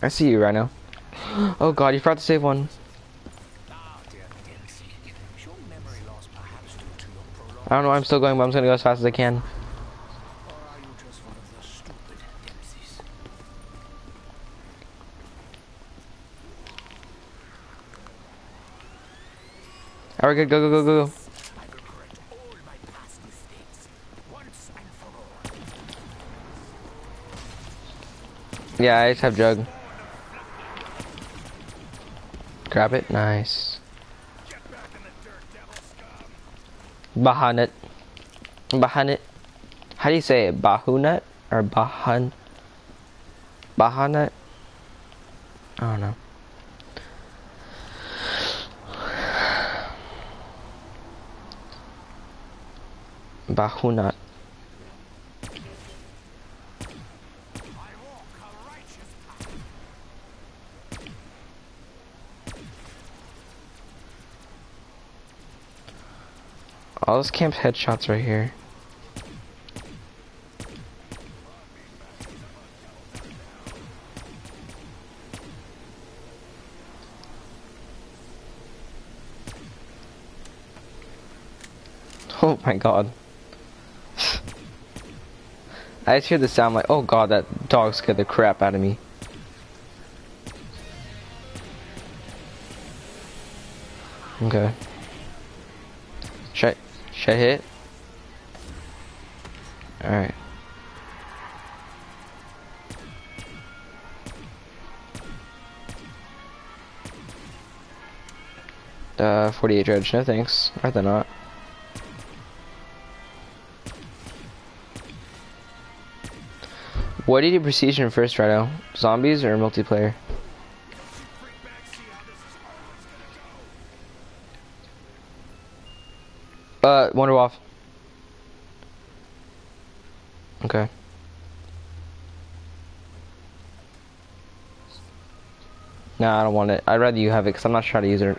I see you, Rhino. Oh god, you forgot to save one. I don't know why I'm still going, but I'm just gonna go as fast as I can. Alright, good, go, go, go, go, go. Yeah, I just have jug. Grab it, nice. Bahanut. Bahanut. How do you say it? Bahunut? Or Bahan? Bahanut? I don't know. Bahunut. All this camp headshots right here. Oh my god. I just hear the sound like, oh god, that dog scared the crap out of me. Okay. Should I, hit? Alright. Uh, 48 dredge, no thanks. Rather not. What did you prestige in first, Rhino? Zombies or multiplayer? Uh, Wunderwaffe. Okay. Nah, I don't want it. I'd rather you have it because I'm not sure how to use it.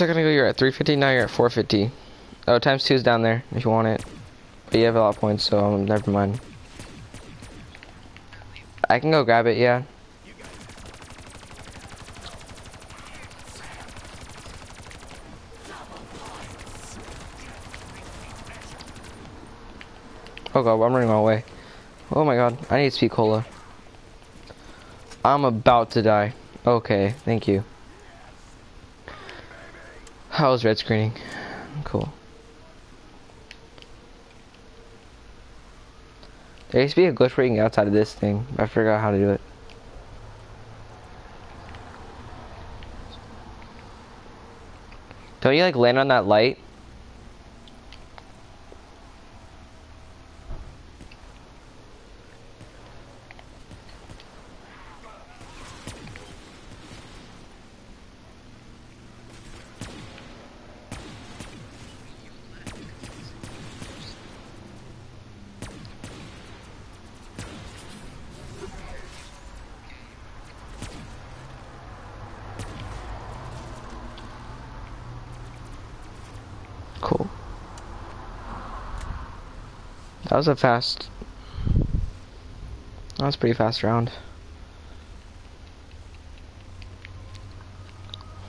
Second ago you were at 350, now you're at 450. Oh, times two is down there if you want it. But you have a lot of points, so um, never mind. I can go grab it, yeah. Oh god, I'm running my way. Oh my god, I need speed cola. I'm about to die. Okay, thank you. Was red screening? Cool. There used to be a glitch rating outside of this thing. I forgot how to do it. Don't you like land on that light? Cool. That was a fast. That was pretty fast round.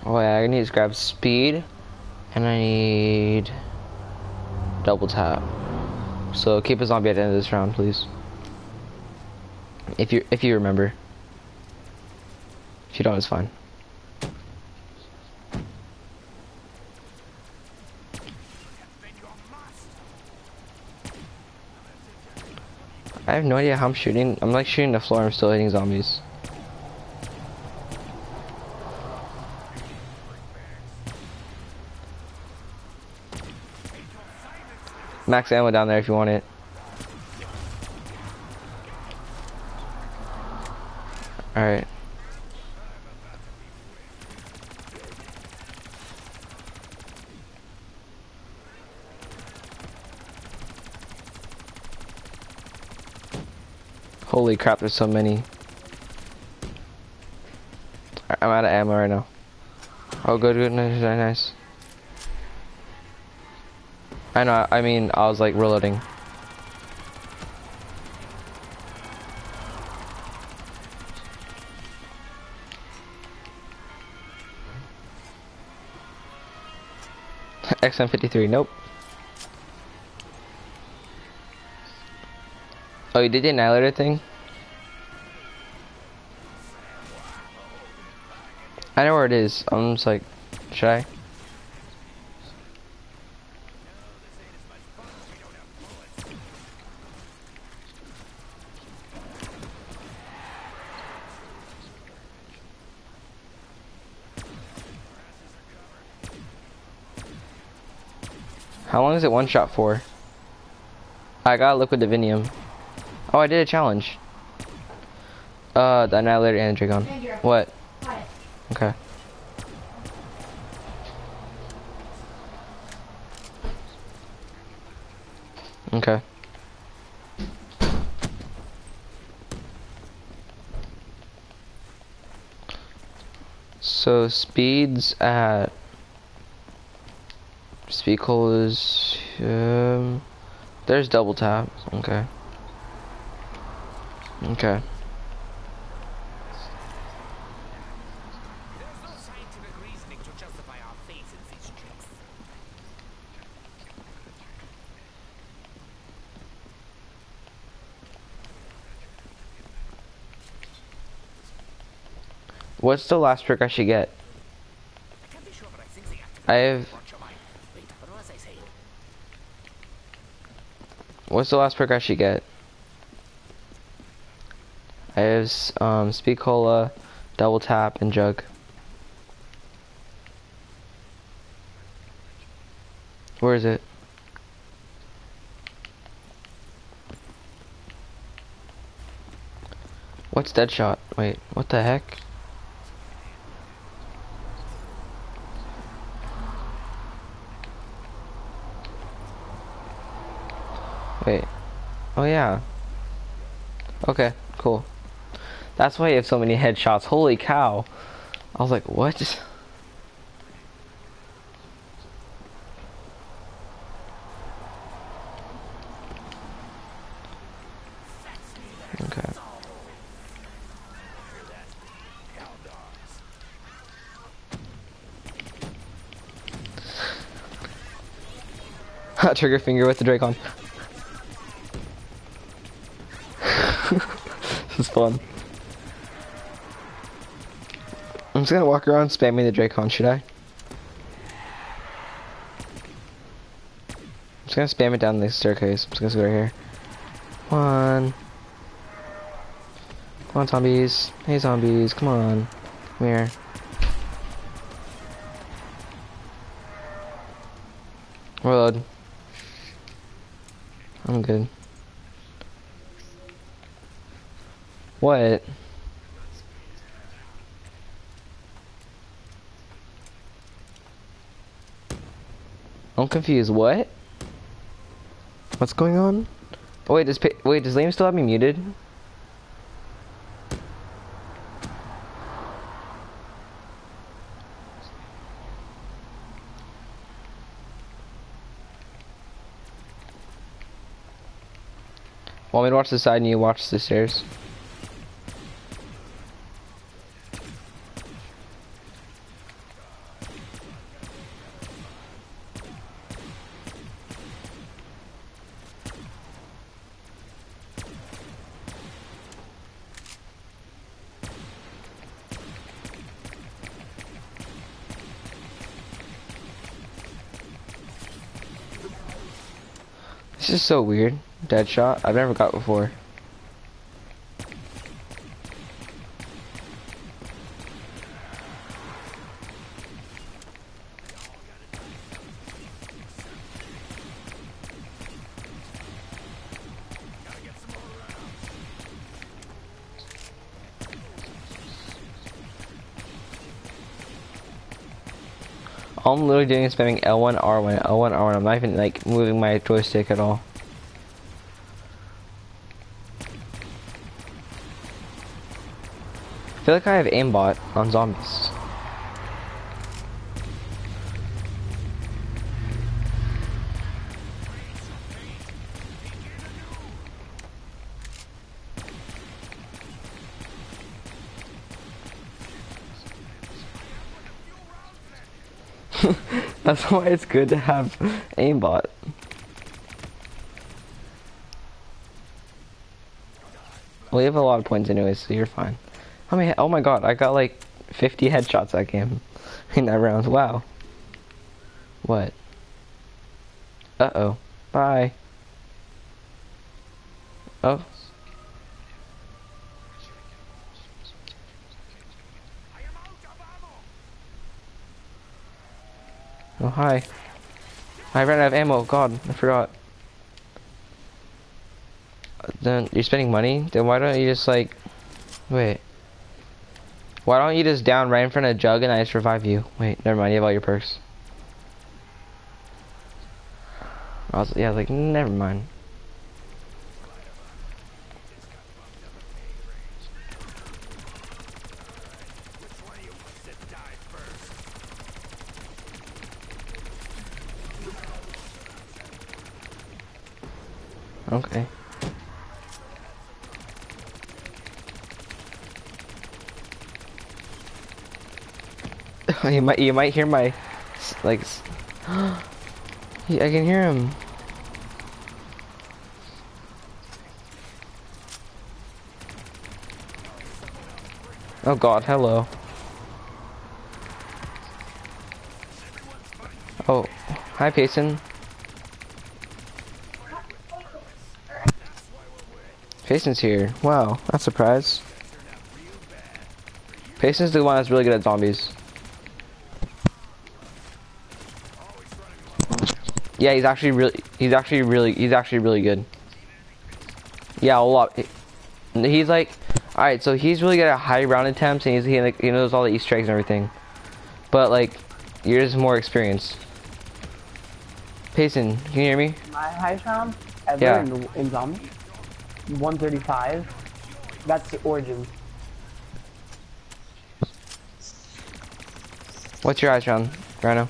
Oh yeah, I need to grab speed, and I need double tap. So keep a zombie at the end of this round, please. If you if you remember. If you don't, it's fine. I have no idea how I'm shooting. I'm like shooting the floor. I'm still hitting zombies. Max ammo down there if you want it. Alright. Holy crap, there's so many. I'm out of ammo right now. Oh, good, good, nice, nice, nice. I know, I mean, I was like reloading. XM53, nope. Oh, you did the annihilator thing? Where it is. I'm just like, should I? How long is it one shot for? I got liquid divinium. Oh, I did a challenge. Uh, the annihilator and the dragon. What? Quiet. Okay. Okay. So speeds at speed coal is um there's double tap. Okay. Okay. There's no scientific reasoning to justify our faith in these tricks. What's the last perk I should get? I have? What's the last perk I should get? I have um, Speed Cola, Double Tap, and Jug. Where is it? What's Deadshot? Wait, what the heck? Wait. Oh yeah. Okay, cool. That's why you have so many headshots. Holy cow. I was like, what? Okay. Trigger finger with the Drakon. this fun. I'm just gonna walk around spamming the Drakon, should I? I'm just gonna spam it down the staircase. I'm just gonna go right here. One. Come on, zombies. Hey, zombies. Come on. Come here. Reload. I'm good. What? I'm confused. What? What's going on? Oh, wait, does pa wait does Liam still have me muted? Want me to watch the side and you watch the stairs? Is so weird. Dead shot. I've never got before. All I'm literally doing is spamming L1, R1, L1, R1. I'm not even like moving my joystick at all. Feel like I have aimbot on zombies. That's why it's good to have aimbot. You have a lot of points anyways, so you're fine. Oh my god, I got like 50 headshots that game in that round. Wow. What? Uh-oh. Bye. Oh. Oh, hi. I ran out of ammo. God, I forgot. Then you're spending money? Then why don't you just like... Wait. Why don't you just down right in front of a Jug and I just revive you? Wait, never mind. You have all your perks. I was, yeah, like, never mind. Which one of you wants to die first? Okay. You might you might hear my like I can hear him. Oh god, hello. Oh, hi Payson. Payson's here. Wow, that's a surprise. Payson's the one that's really good at zombies. Yeah, he's actually really, he's actually really, he's actually really good. Yeah, a lot. He's like, all right, so he's really good at high round attempts, and he's, he like he knows all the Easter eggs and everything. But like, you're just more experienced. Payson, can you hear me? My highest round ever Yeah. in, in zombie, 135. That's the origin. What's your eyes round, Rhino?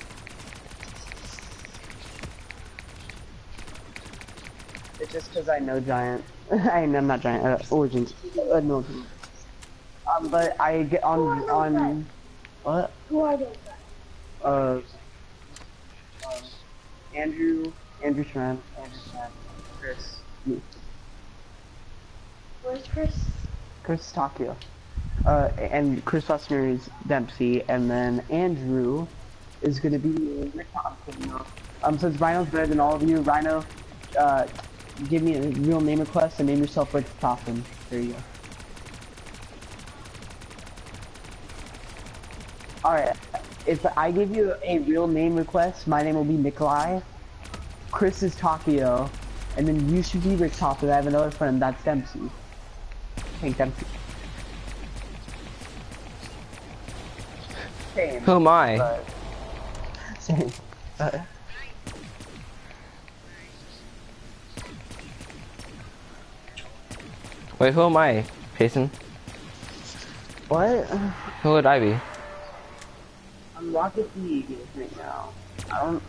Just because I know giant. I am not giant. Uh, origins. Uh, no. Um, but I get on on what? Who are those guys? Uh, um, Andrew, Andrew Schramm, Andrew Schramm, Chris, me, Where's Chris? Chris Takeo. Uh, and Chris Fussner is Dempsey, and then Andrew is gonna be Richtofen. Um, since Rhino's better than all of you, Rhino, uh, give me a real name request and name yourself Rick Thompson. There you go. Alright, if I give you a real name request, my name will be Nikolai, Chris is Takeo, and then you should be Richtofen. I have another friend, that's Dempsey. Tank Dempsey. Same. Who am I? but- Same. Uh, Wait, who am I? Payson? what? Who would I be? I'm Rocket League right now. I don't.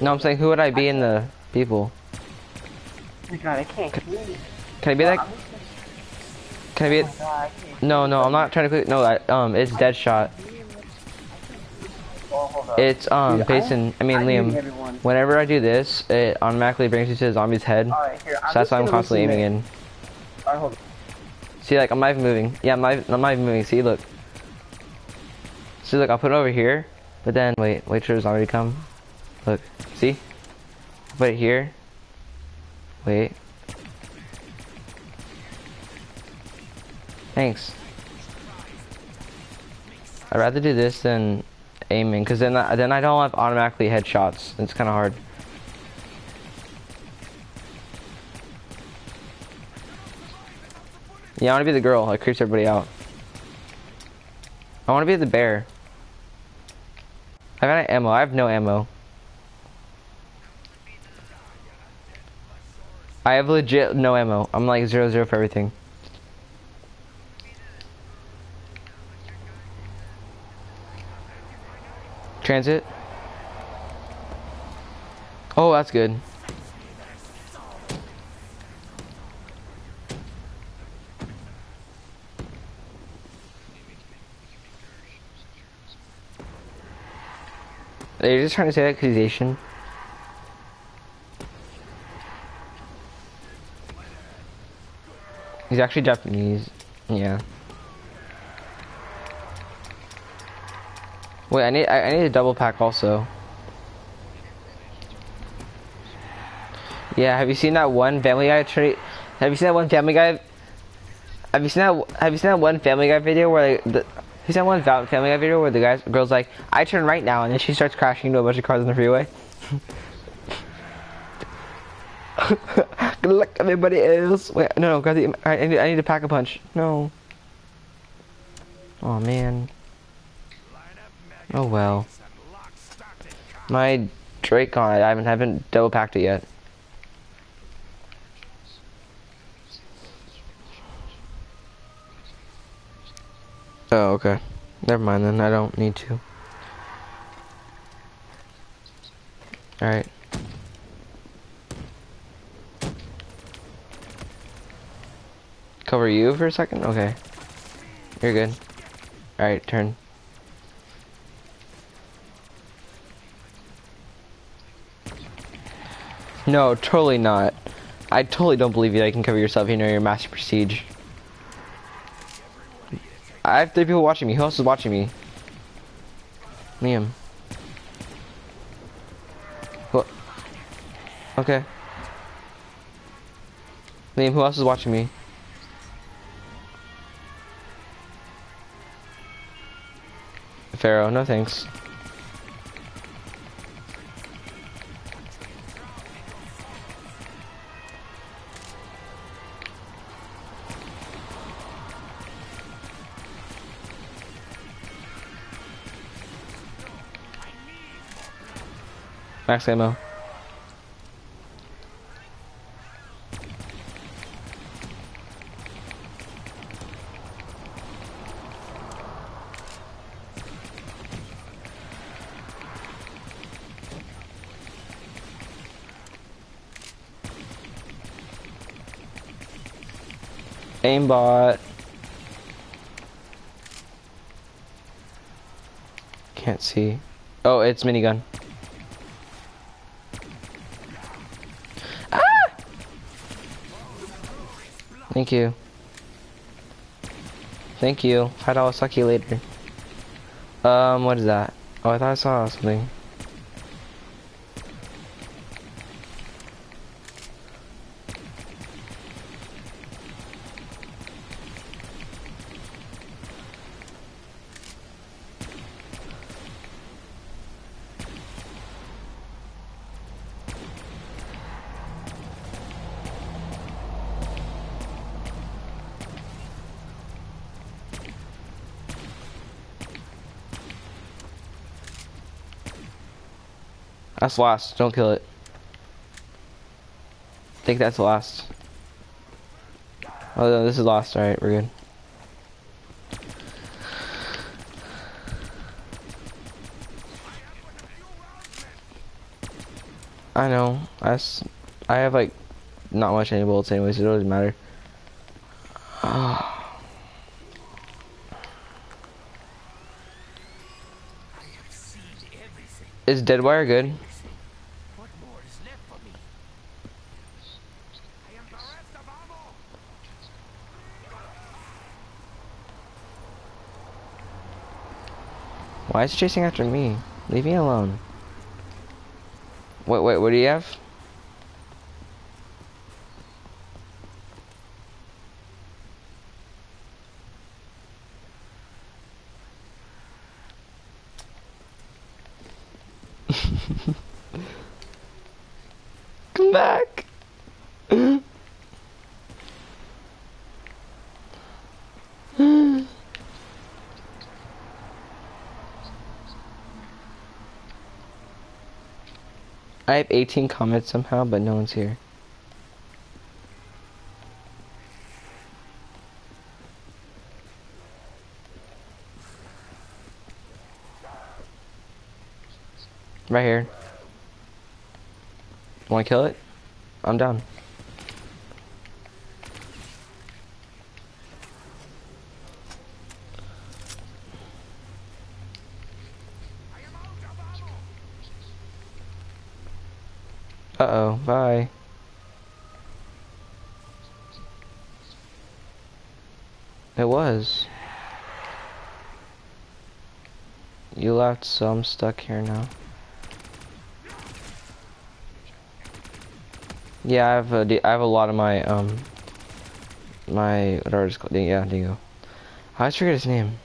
No, I'm saying who would I be in the people? Oh my god, I can't hear you. Can I be that? Can I be? Oh my god, I. No, no, I'm not trying to click. No, I, um, it's Deadshot. Oh. It's um, Dude, I- Payson. I mean I muted Liam. Whenever I do this, it automatically brings you to the zombie's head. So here. I'm that's just why I'm constantly listen aiming in. Alright, hold. See, like I'm not even moving. Yeah, I'm not. I'm not even moving. See, look. See, look. I'll put it over here, but then wait, wait for the zombie to come. Look. See? Put it here. Wait. Thanks. I'd rather do this than aiming, cause then I, then I don't have automatically headshots. It's kind of hard. Yeah, I want to be the girl. It creeps everybody out. I want to be the bear. I got an ammo. I have no ammo. I have legit no ammo. I'm like zero zero for everything. Transit. Oh, that's good. They're just trying to say that because he's. He's actually Japanese. Yeah. Wait, I need I, I need a double pack also. Yeah, have you seen that one Family Guy treat? Have you seen that one Family Guy? Have you seen that? Have you seen that one Family Guy video where like, the? You that one Fa- Family Guy video where the guys girl's like, I turn right now, and then she starts crashing into a bunch of cars on the freeway. Good luck, everybody else. Wait, no, no, grab the. I, I need, I need to pack a punch. No. Oh man. Oh well. My Drakon it. I haven't haven't double packed it yet. Oh, okay. Never mind then. I don't need to. Alright. Cover you for a second? Okay. You're good. Alright, turn. No, totally not. I totally don't believe you you can cover yourself. You know you're Master Prestige. I have three people watching me. Who else is watching me? Liam. What? Okay. Liam, who else is watching me? Pharaoh, no thanks. Max ammo. Aimbot. Can't see. Oh, it's minigun. Thank you. Thank you. Five dollars. Suck you later. Um, what is that? Oh, I thought I saw something. That's lost. Don't kill it. I think that's lost. Oh, no, this is lost. Alright, we're good. I know. I, I have like not much any bullets anyways. It doesn't matter. Is Deadwire good? What more is left for me? I am bereft of ammo. Why is it chasing after me? Leave me alone. Wait, wait, what do you have? Come back. I have 18 comments somehow, but no one's here. Right here. Wanna kill it? I'm down. Uh-oh, bye. It was. You left, so I'm stuck here now. Yeah, I have a, I have a lot of my, um, my, whatever it's called, yeah, Dingo. I always forget his name.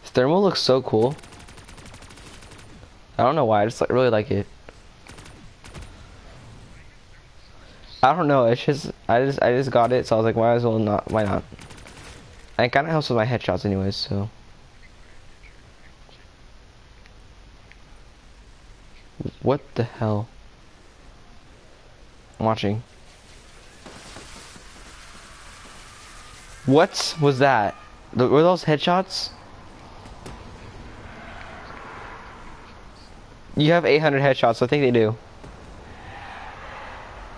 His thermal looks so cool. I don't know why, I just like, really like it. I don't know, it's just, I just, I just got it, so I was like, why as well not, why not? And it kinda helps with my headshots anyways, so. What the hell? I'm watching. What was that? Th- Were those headshots? You have 800 headshots, I think they do.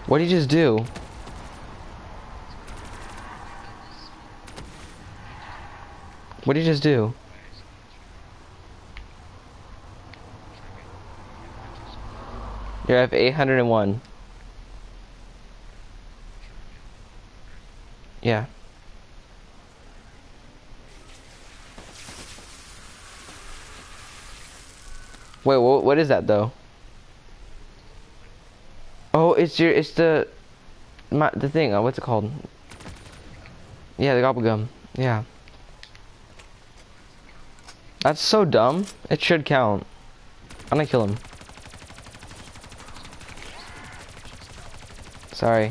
What did you just do? What did you just do? You have 801. Yeah. Wait, what, what is that though? Oh, it's your, it's the, my, the thing, uh, what's it called? Yeah, the gobble gum. Yeah. That's so dumb. It should count. I'm gonna kill him. Sorry.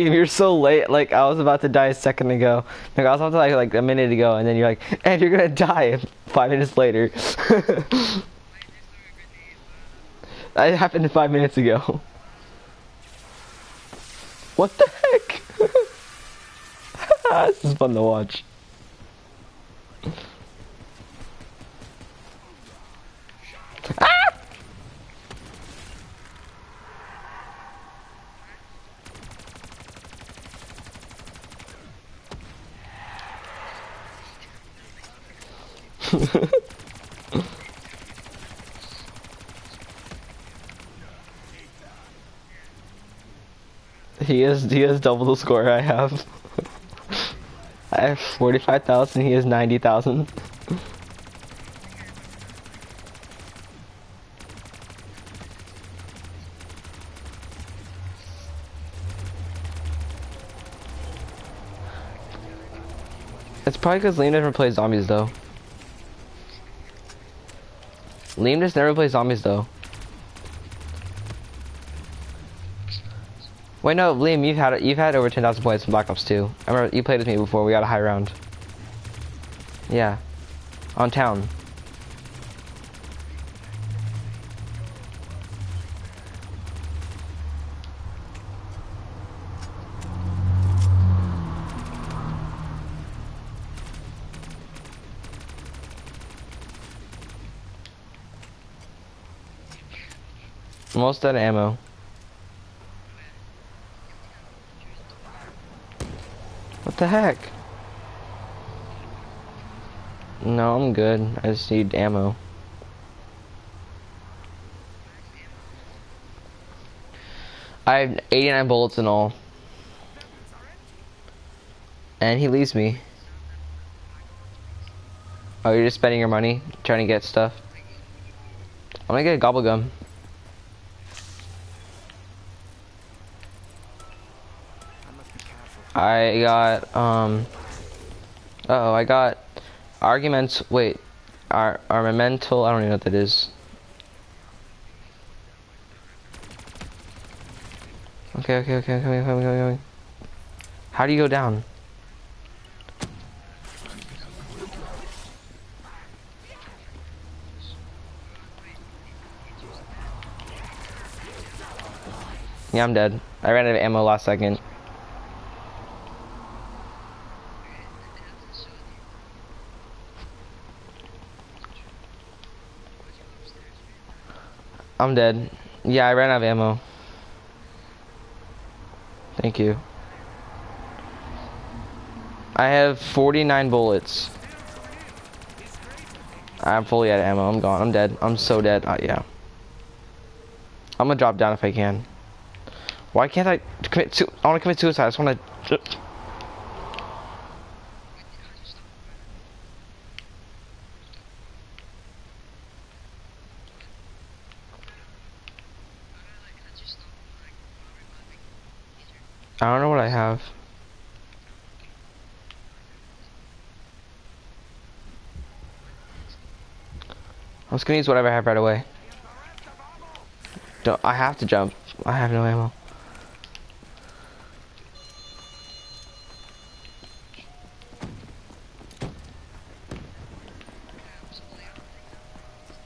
Liam, you're so late. Like I was about to die a second ago. Like I was about to die like a minute ago, and then you're like, "And you're gonna die." Five minutes later. that happened five minutes ago. What the heck? this is fun to watch. Ah! He is he has double the score I have. I have forty five thousand, he has ninety thousand. It's probably because Liam never plays zombies though. Liam just never plays zombies though. Wait, no, Liam, you've had you've had over ten thousand points in Black Ops 2. I remember you played with me before. We got a high round. Yeah, on town. Almost out of ammo. The heck? No, I'm good. I just need ammo. I have 89 bullets in all. And he leaves me. Oh, you're just spending your money trying to get stuff? I'm gonna get a gobble gum. I got, um, oh, I got arguments, wait, ar armamental, I don't even know what that is. Okay, okay, okay, I'm coming, coming, coming, coming. How do you go down? Yeah, I'm dead. I ran out of ammo last second. I'm dead. Yeah, I ran out of ammo. Thank you. I have 49 bullets. I'm fully out of ammo. I'm gone. I'm dead. I'm so dead. Uh, yeah. I'm gonna drop down if I can. Why can't I commit I wanna commit suicide. I just wanna... I don't know what I have. I'm just gonna use whatever I have right away. Don't, I have to jump. I have no ammo.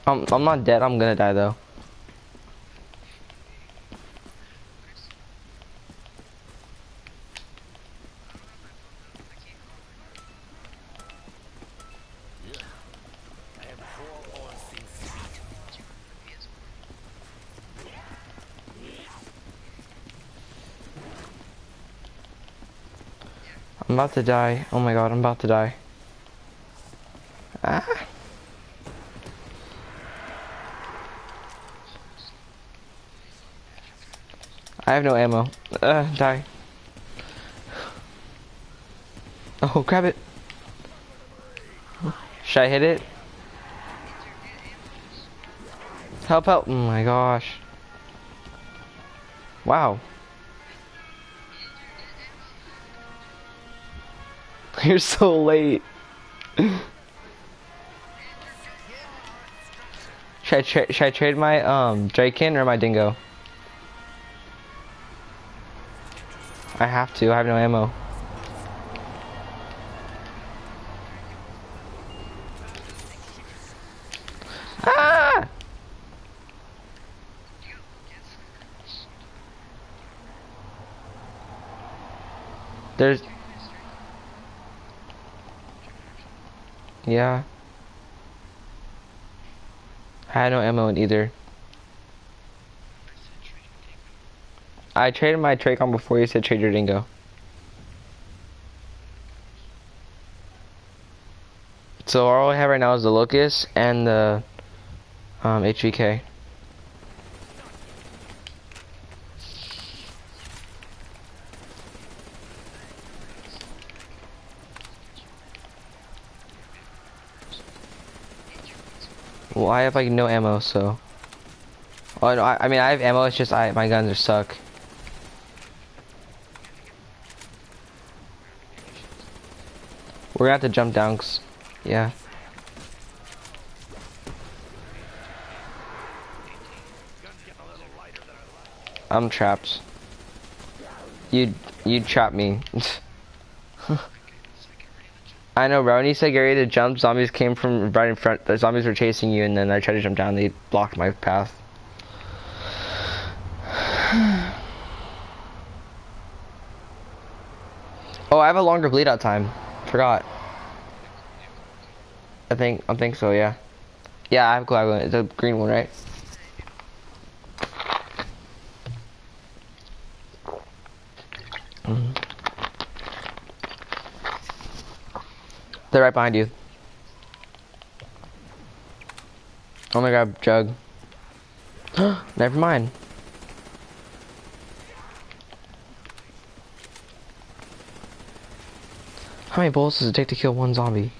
I'm, I'm not dead, I'm gonna die though. About to die. Oh my god, I'm about to die. Ah. I have no ammo. Uh, die. Oh, grab it. Should I hit it? Help, help. Oh my gosh. Wow. You're so late. should I should I trade my um Drakon or my Dingo? I have to. I have no ammo. Ah! There's Yeah. I had no ammo in either. I traded my Drakon before you said trade your dingo. So all I have right now is the Locust and the um, HVK. I have like no ammo, so. Oh, no, I, I mean, I have ammo. It's just I my guns are suck. We're gonna have to jump down, 'cause- yeah. I'm trapped. You you trapped me. I know. You said get ready to jump, zombies came from right in front. The zombies were chasing you, and then I tried to jump down. They blocked my path. oh, I have a longer bleed out time. Forgot. I think I think so. Yeah. Yeah, I have coagulant. It's a green one, right? They're right behind you. Oh my god, Jug. Never mind. How many bullets does it take to kill one zombie?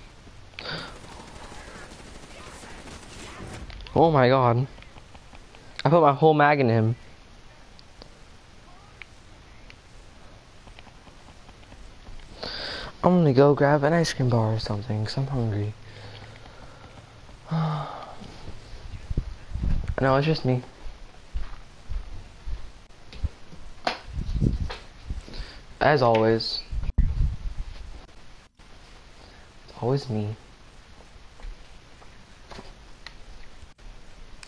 Oh my god. I put my whole mag in him. Gonna go grab an ice cream bar or something, because I'm hungry. no, it's just me. As always. It's always me.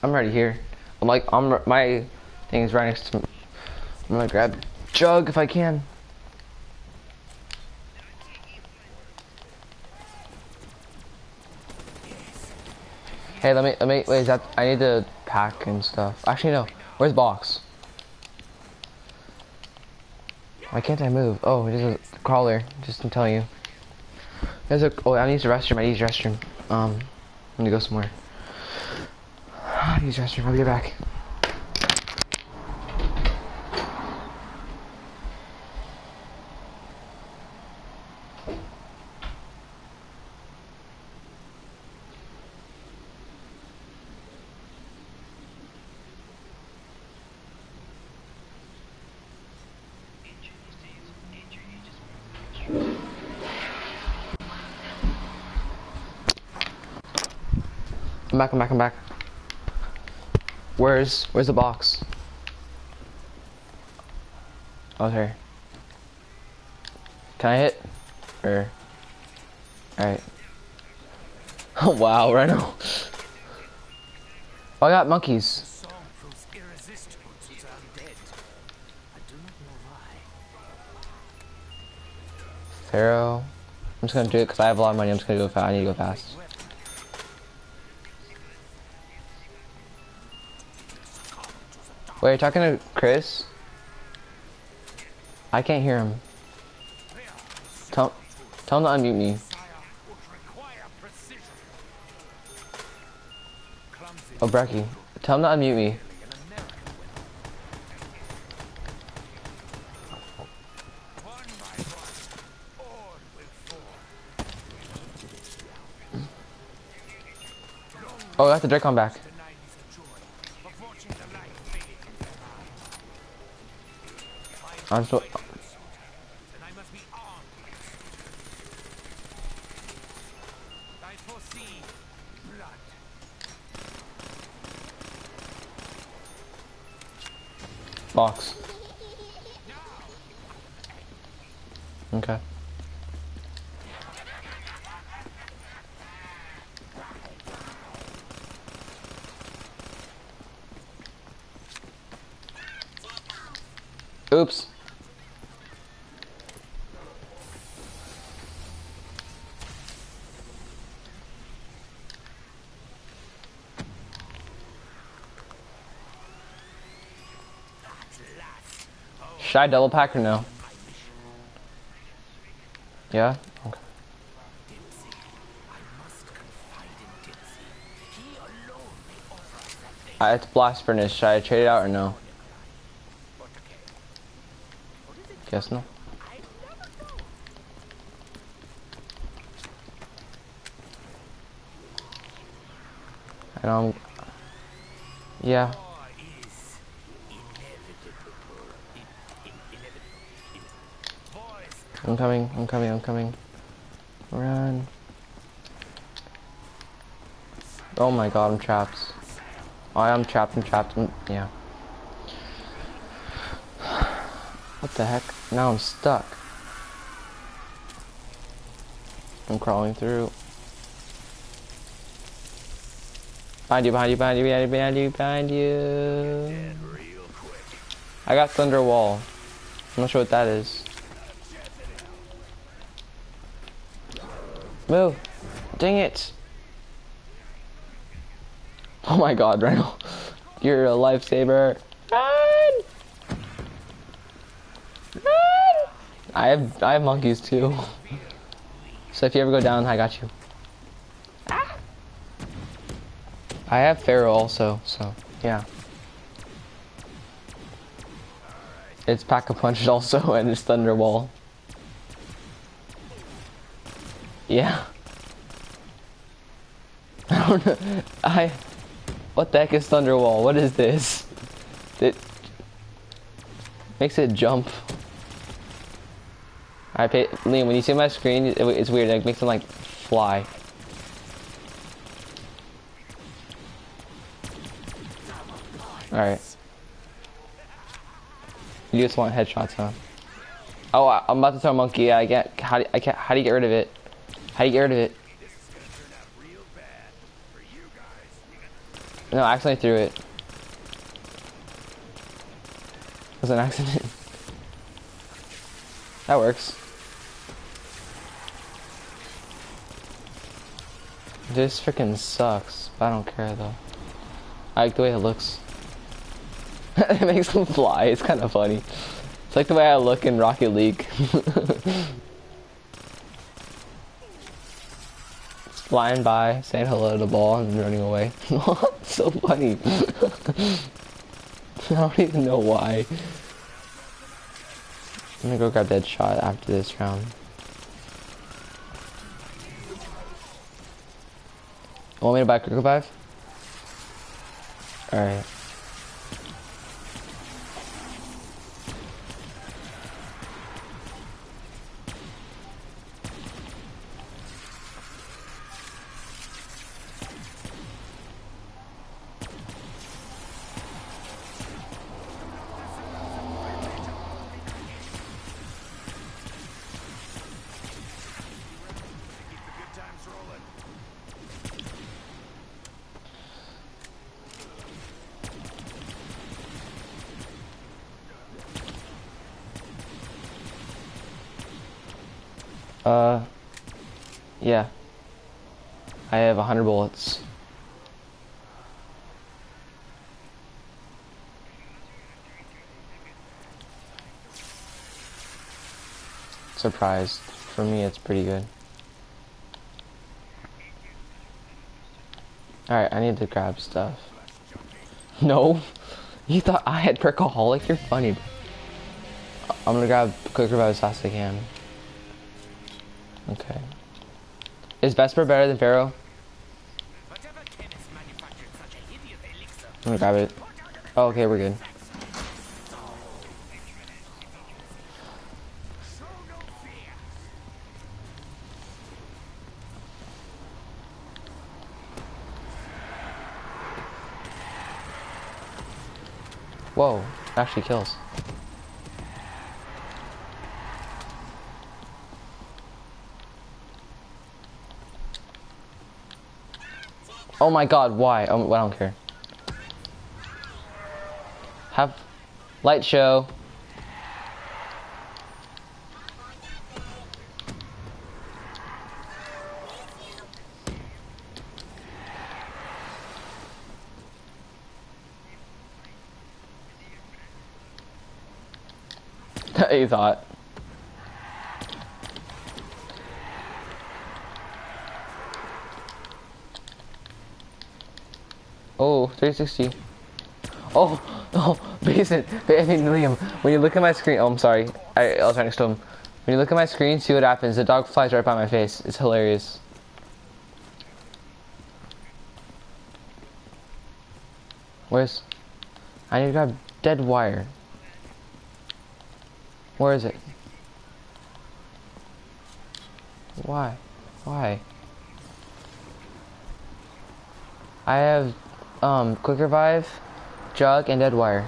I'm already here. I'm like, I'm, my thing is right next to me. I'm gonna grab jug if I can. Hey, let me, let me, wait, is that, I need to pack and stuff. Actually, no. Where's box? Why can't I move? Oh, there's a crawler, just to tell you. There's a, oh, I need the restroom, I need the restroom. Um, let me go somewhere. I need the restroom, I'll be back. Back, I'm back, I'm back. Where's, where's the box? Oh, here. Can I hit? Or, alright. Oh, wow, Rhino. Oh, I got monkeys. Pharaoh. I'm just gonna do it because I have a lot of money. I'm just gonna go fast. I need to go fast. Wait, you're talking to Chris? I can't hear him. Tell, tell him to unmute me. Oh, Brecci. Tell him to unmute me. an American weapon. One by one, foresee blood. Box. Okay. Oops. Should I double pack or no? Yeah? Okay. Uh, it's blast furnace. Should I trade it out or no? Guess no. I don't. Yeah. War is inevitable. In, in, inevitable. In, boys, I'm coming. I'm coming. I'm coming. Run. Oh my god, I'm trapped. Oh, I'm trapped. I'm trapped. I'm, yeah. What the heck? Now I'm stuck. I'm crawling through. Behind you, behind you, behind you, behind you, behind you, behind you. I got Thunder Wall. I'm not sure what that is. Move. Dang it. Oh my god, Rhino. You're a lifesaver. Run! Run! I have I have monkeys too. So if you ever go down, I got you. Ah! I have Pharaoh also, so yeah. It's pack a punch also and it's thunder Yeah. I don't know. I. What the heck is Thunderwall? What is this? It makes it jump. I pay Liam. When you see my screen, it, it's weird. It makes it like fly. All right. You just want headshots, huh? Oh, I, I'm about to throw a monkey. I get. How do I can't? How do you get rid of it? How do you get rid of it? No, I accidentally threw it. was an accident. That works. This freaking sucks, but I don't care though. I like the way it looks. it makes them fly, it's kind of funny. It's like the way I look in Rocket League. Flying by, saying hello to the ball, and running away. so funny. I don't even know why. I'm gonna go grab that shot after this round. Want me to buy quick revive? Alright. Surprised. For me, it's pretty good. Alright, I need to grab stuff. No? You thought I had perkaholic? You're funny. I'm gonna grab quick revive as fast as I can. Okay. Is Vesper better than Pharaoh? I'm gonna grab it. Oh, okay, we're good. Whoa, actually kills. Oh my god, why? Oh, I don't care. Have light show. Thought. Oh, 360. Oh, oh, Basin, mean, Liam, when you look at my screen, oh, I'm sorry, I, I was right next to him. When you look at my screen, see what happens. The dog flies right by my face. It's hilarious. Where's, I need to grab dead wire. Where is it? Why? Why? I have um quick revive, jug, and dead wire.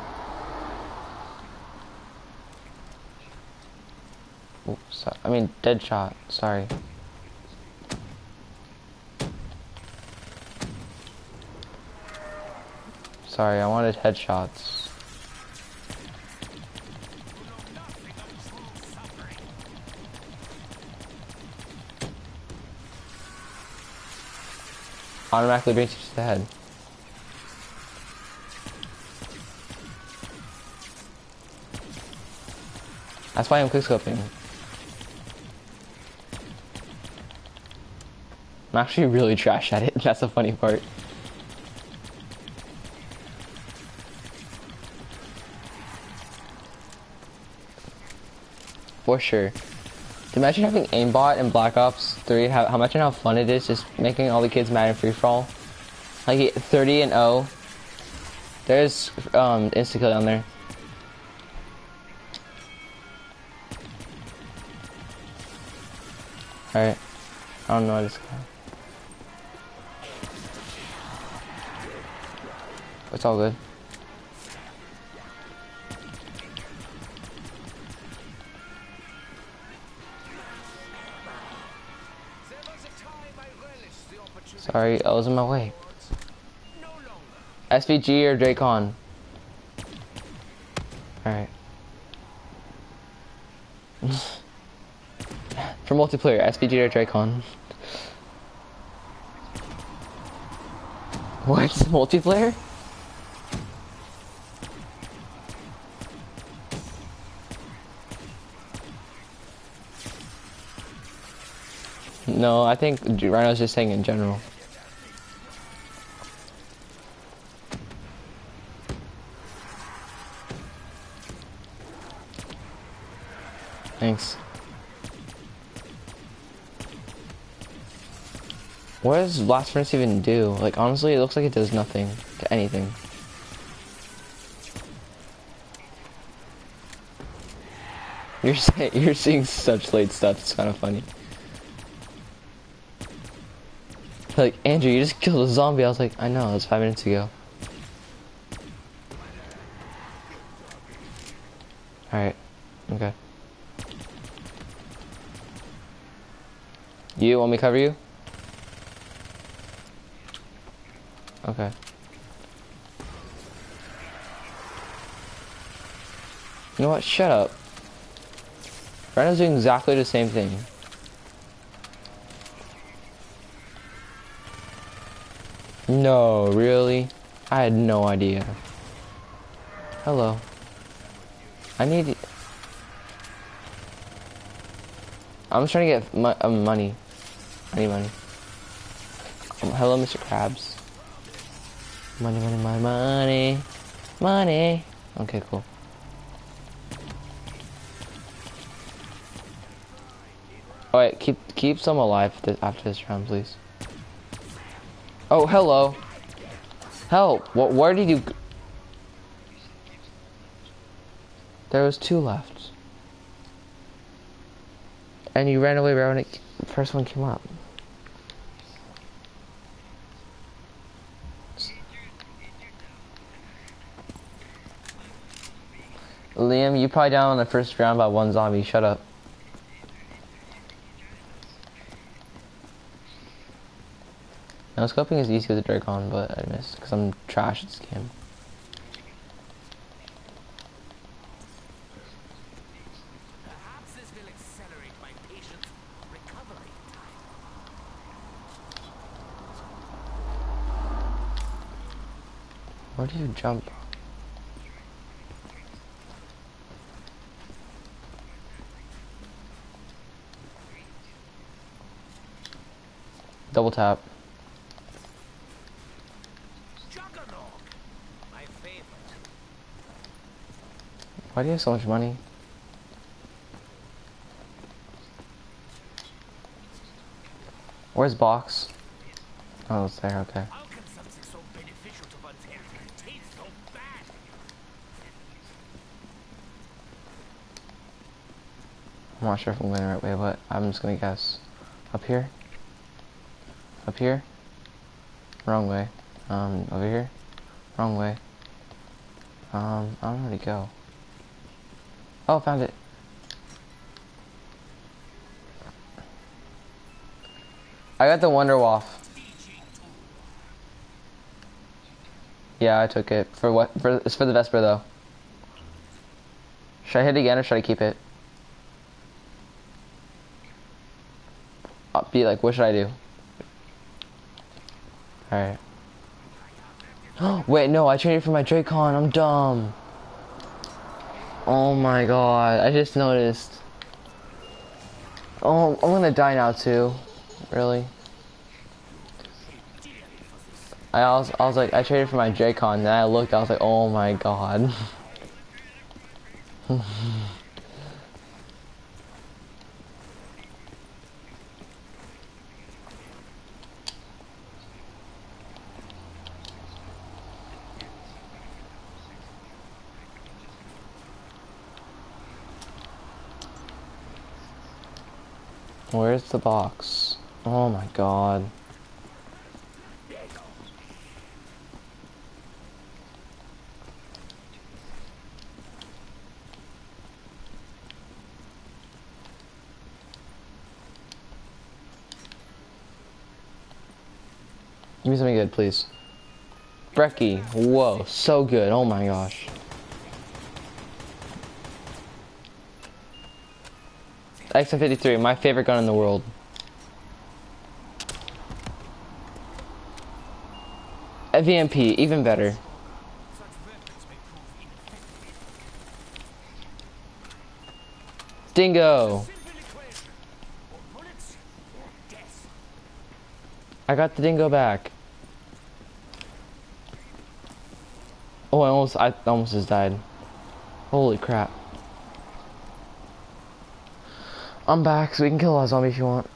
Oops, I mean dead shot. Sorry. Sorry, I wanted headshots. Automatically brings you to the head. That's why I'm quickscoping. I'm actually really trash at it. That's the funny part. For sure. Imagine having aimbot in Black Ops 3. How, how much and how fun it is just making all the kids mad in free for all. Like 30 and 0. There's um insta kill down there. Alright. I don't know this guy. It's all good. Sorry, I was in my way. SVG or Drakon? Alright. For multiplayer, SVG or Drakon? What? Multiplayer? No, I think Rhino's just saying in general. Thanks. What does Blast Furnace even do? Like, honestly, it looks like it does nothing to anything. You're you're seeing such late stuff. It's kind of funny. Like Andrew, you just killed a zombie. I was like, I know. It was five minutes ago. You want me to cover you? Okay. You know what? Shut up. Rhino's doing exactly the same thing. No, really? I had no idea. Hello. I need... I'm just trying to get uh, money. Money. Um, hello, Mr. Krabs. Money, money, money, money. Money. Okay, cool. Alright, keep keep some alive after this round, please. Oh, hello. Help! What? Where did you? There was two left, and you ran away right when it first one came up. Liam, you probably down on the first round by one zombie. Shut up. Now scoping is easy with the Drakon, but I missed because I'm trash at this game. Perhaps this will accelerate my patient's recovery time. Where do you jump? Double tap. Why do you have so much money? Where's box? Oh, it's there. Okay. I'm not sure if I'm going the right way, but I'm just gonna guess. Up here? Up here? Wrong way. Um, over here? Wrong way. Um, I don't know where to go. Oh, found it. I got the Wunderwaffe. Yeah, I took it. For what? For It's for the Vesper, though. Should I hit again or should I keep it? I'll be like, what should I do? Alright. Wait, no, I traded for my Drakon. I'm dumb. Oh my god, I just noticed. Oh, I'm gonna die now too. Really? I was, I was like, I traded for my Drakon, and then I looked, I was like, oh my god. Where's the box? Oh my god. Give me something good, please. Brecci. Whoa, so good. Oh my gosh. XM53, my favorite gun in the world. A VMP, even better. Dingo! I got the dingo back. Oh, I almost, I almost just died. Holy crap. I'm back, so we can kill a zombie if you want.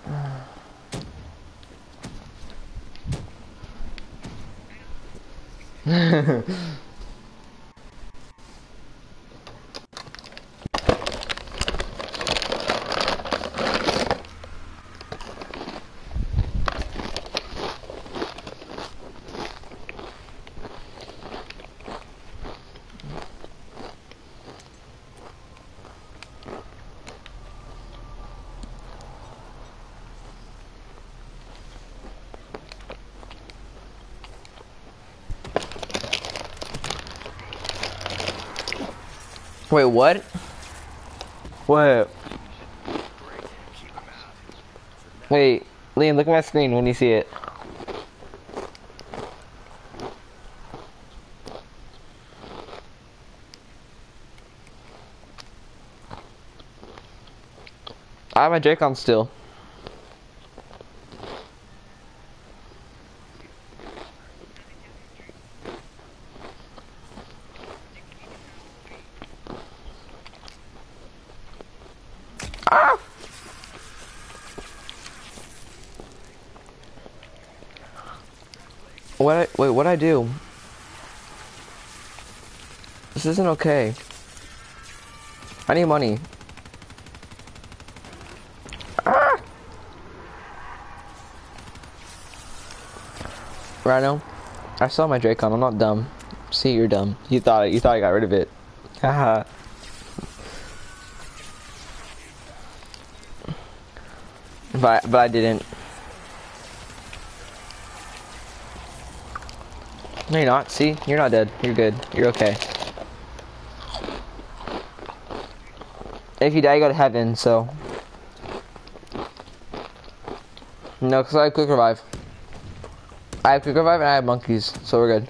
Wait, what? What? Wait, Liam, look at my screen when you see it. I have my Drakon still. Do? This isn't okay. I need money. Ah! Rhino, I saw my Drakon. I'm not dumb. See, you're dumb. You thought you thought I got rid of it. Haha. but but I didn't. No, you're not. See, you're not dead. You're good. You're okay. If you die, you go to heaven. So. No, because I have quick revive. I have quick revive and I have monkeys, so we're good.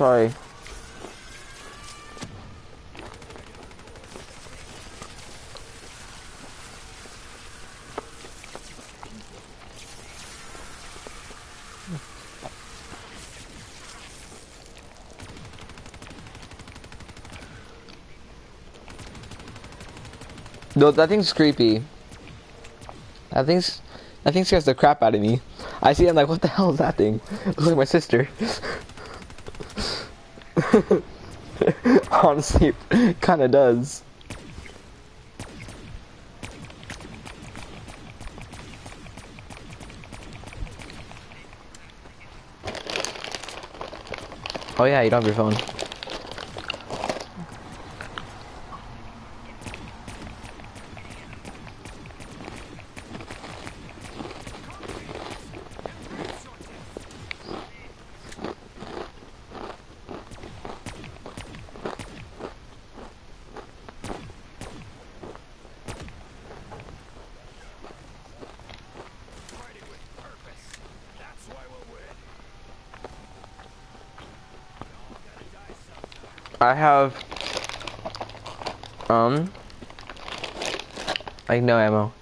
Sorry. No, that thing's creepy. That thing's, that thing scares the crap out of me. I see, I'm like, what the hell is that thing? It looks like my sister. Honestly, kind of does. Oh yeah, you don't have your phone. I have um like no ammo.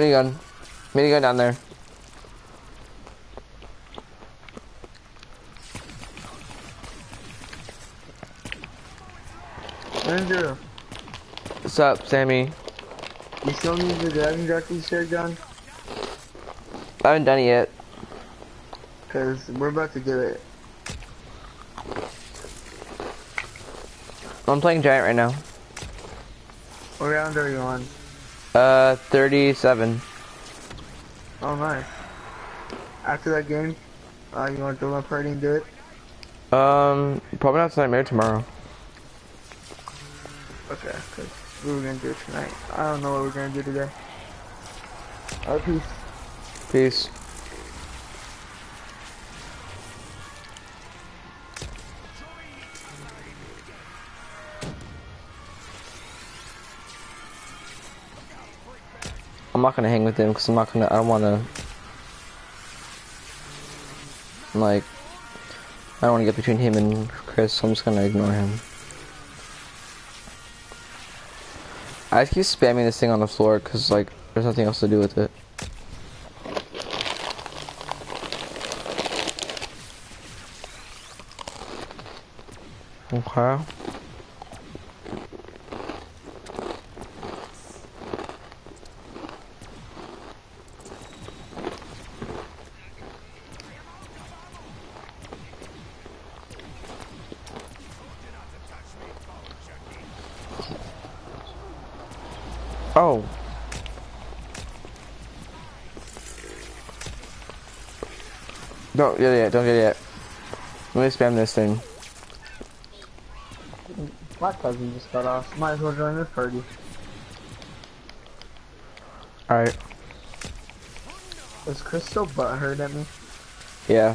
Minigun. Minigun down there. Andrew, What's up, Sammy? you still need the dragon jockey shirt done? I haven't done it yet. Cause we're about to get it. I'm playing Giant right now. What round are you on? Uh, 37. Oh nice. After that game, uh, you want to do my party and do it? Um, probably not tonight, maybe tomorrow. Okay, cause we were gonna do it tonight. I don't know what we're gonna do today. Alright, peace. Peace. Not gonna hang with him because I'm not gonna. I don't wanna. Like, I don't wanna get between him and Chris, so I'm just gonna ignore him. I keep spamming this thing on the floor because, like, there's nothing else to do with it. Okay. Oh. Don't get it yet, don't get it yet. Let me spam this thing. My cousin just got off. Might as well join this party. Alright. Is Chris still butthurt at me? Yeah.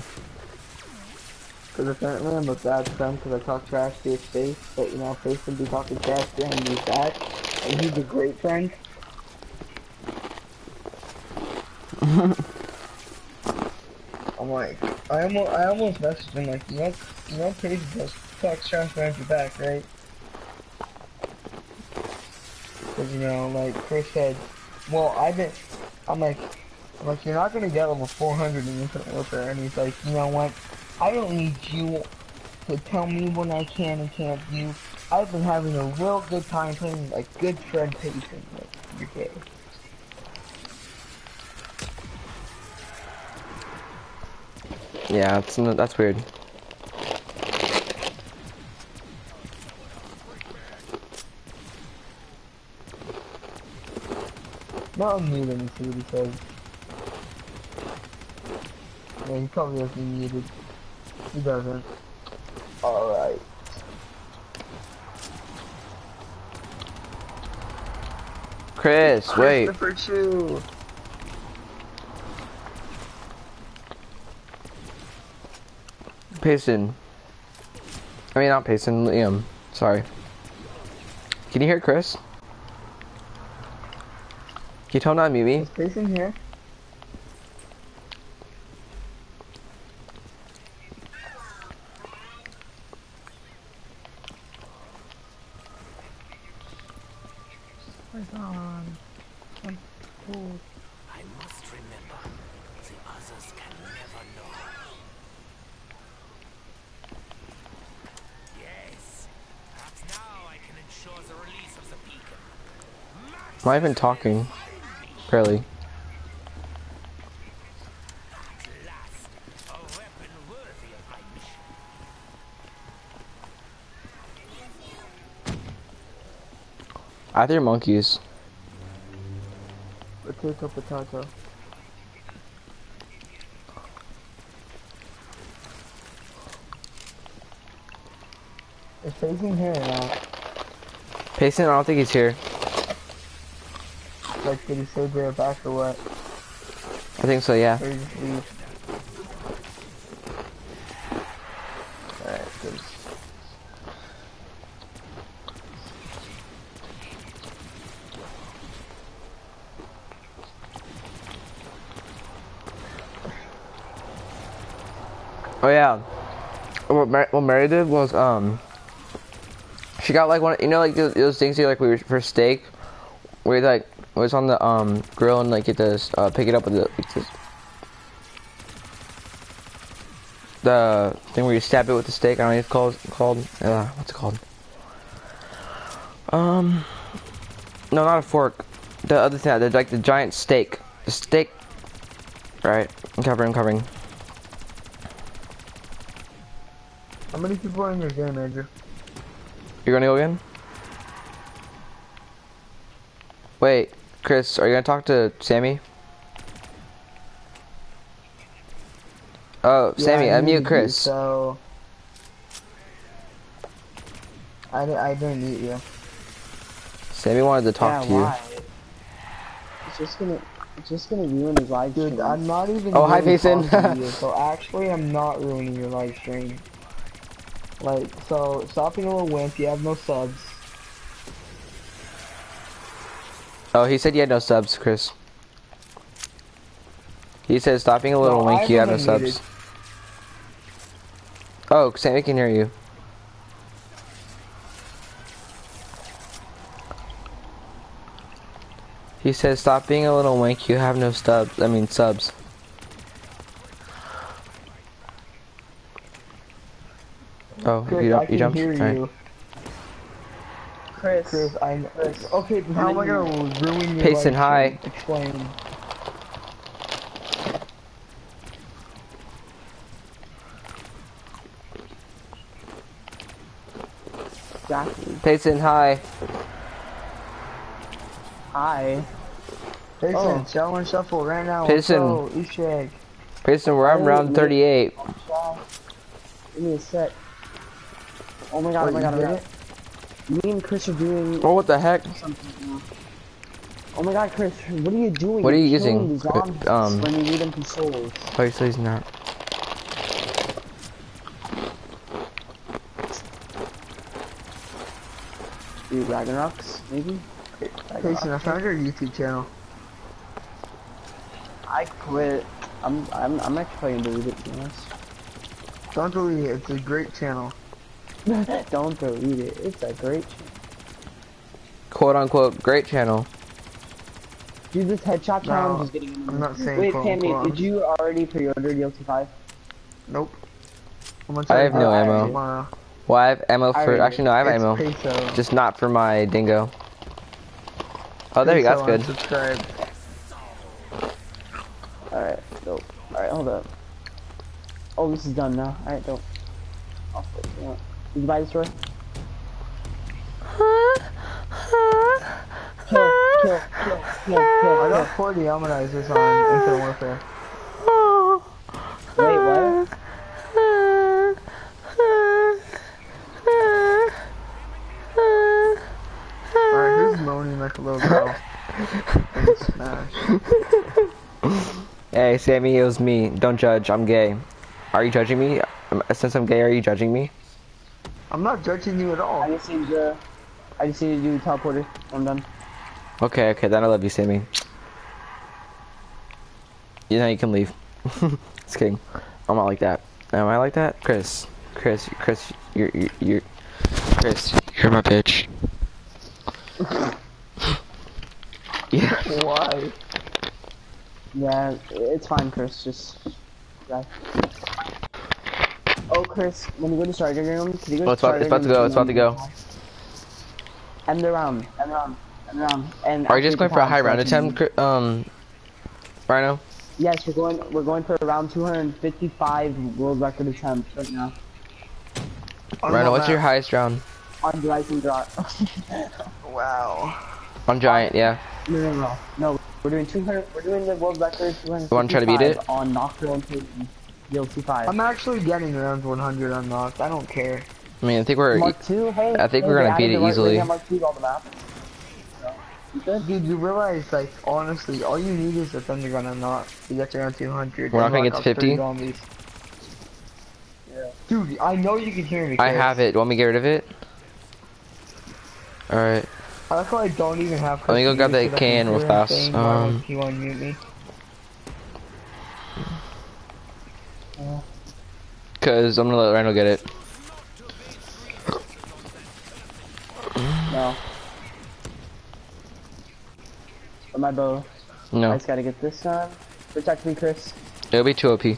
Because apparently I'm a bad friend because I talk trash to his face, but you know, face can be talking trash to him he's bad. And he's a great friend. Like, I almost, I almost messaged him like, you know, you know, Paige does talk trash behind your back, right? Because you know, like Chris said, well, I didn't. I'm like, I'm like, you're not gonna get level 400 in Infinite Warfare, and he's like, you know what? I don't need you to tell me when I can and can't do. I've been having a real good time playing like good friend Payson. Like, you're gay. Yeah, it's, n- that's weird. Not unmute him and see what he says. Yeah, he probably has me muted. He doesn't. Alright. Chris, wait. Christopher Chu! Payson. I mean, not Payson, Liam. Sorry. Can you hear Chris? Can you tell not mute me? Is Payson here? I must remember, the others can never know. Yes, perhaps now I can ensure the release of the beacon. Am I even talking? Barely. At last, a weapon worthy of my mission. Either monkeys. Potato, potato. Is Payson here or not? Payson, I don't think he's here. Like, did he say back or what? I think so, yeah. Or did he? Alright, good. Oh yeah. What Mary, what Mary did was um, she got like one, you know, like those, those things you like we for steak, where you, like it's on the um grill and like get this uh pick it up with the like, this, the thing where you stab it with the steak. I don't know what it's called called uh what's it called? Um, no, not a fork. The other thing, the like the giant steak. The steak. Right, I'm covering, I'm covering. How many people are in your game, Andrew? You're gonna go again? Wait, Chris, are you gonna talk to Sammy? Oh, Sammy, I unmute muted you, Chris. So I, di- I didn't mute you. Sammy wanted to talk yeah, to you. It's just gonna, it's just gonna ruin his live Dude, stream. I'm not even. Oh, hi, really Payson. talking to you, so actually, I'm not ruining your live stream. Like, so stop being a little wimp. You have no subs. Oh, he said you had no subs, Chris. He said stop being a little No, wink, you have no subs. Oh, Sammy can hear you. He says stop being a little wink, you have no stubs, I mean subs. Oh, Chris, you don't, you jumped? hear you. Chris, Chris, I. Okay, but how am I gonna ruin your Payson, hi. stream? Explain. exactly. Payson, hi. Hi. Payson, Oh. shower and shuffle right now. Payson. Let's. Easter egg. Payson, we're on Oh, round 38. Give me a sec. Oh my god, Wait, oh my god, you oh my did god. Me and Chris are doing Oh, what the heck? Oh my god, Chris, what are you doing? What are You're you killing using? zombies Um, when you need them controls. Oh, he says he's not. Dude, Ragnaroks, maybe? Payson, I found your YouTube channel. I quit. I'm, I'm, I'm actually gonna delete it, to be honest. Don't delete it. It's a great channel. Don't delete it. It's a great channel. Quote unquote, great channel. Dude, this headshot challenge No, is getting I'm not saying Wait, quote, Tammy, did you already pre-order DLC 5? Nope. I'm gonna I tell have no oh, how ammo. tomorrow. Well, I have ammo I for. Actually, no, I have It's ammo. Peso. Just not for my dingo. Oh, there you go. That's good. unsubscribe. Alright, dope. Alright, hold up. Oh, this is done now. Alright, dope. Did you buy this store? Kill, kill, kill, kill, I kill, got kill. 40 almonizers on Infinite Warfare. Wait, what? Alright, who's moaning like a little girl? And smash. Hey, Sammy, it was me. Don't judge. I'm gay. Are you judging me? Since I'm gay, are you judging me? I'm not judging you at I all. just need to, I just need to do the teleporter. I'm done. Okay, okay, then I love you, Sammy. You know you can leave. Just kidding. I'm not like that. Am I like that? Chris. Chris, Chris, you're, you're, you're Chris, you're my bitch. yeah. Why? Yeah, it's fine, Chris. Just, yeah. Oh, Chris, when you go to starter room, can you go Oh, it's about- it's about to go, it's about to go. End the round, end the round, end the round. And Are you just going for a high round round, so I attempt, um, Rhino? Yes, we're going. We're going for around 255 world record attempts right now On Rhino, what what's your highest round? on Horizon Drop. Wow. On Giant, yeah. no, no, no, no. We're doing 200. We're doing the world record. 255 wanna try to beat it? on Nocturne and DLC 5. I'm actually getting around 100 unlocked. I don't care. I mean, I think we're, Mark 2, hey. I think hey, we're gonna beat it right easily. rating Mark 2 to the maps. So, you? Dude, you realize, like, honestly, all you need is a thunder gun unlock to get around 200. We're not gonna get to 50? zombies. Yeah. Dude, I know you can hear me. I have it. Want me to get rid of it? Alright. I like how I don't even have. Let me go grab Chris that to use can real because I fast. can hear him saying, "Why Um, won't he unmute me? Cause I'm gonna let Rhino get it. No. Or my bow. No. I just gotta get this done. Protect me, Chris. it'll be too OP.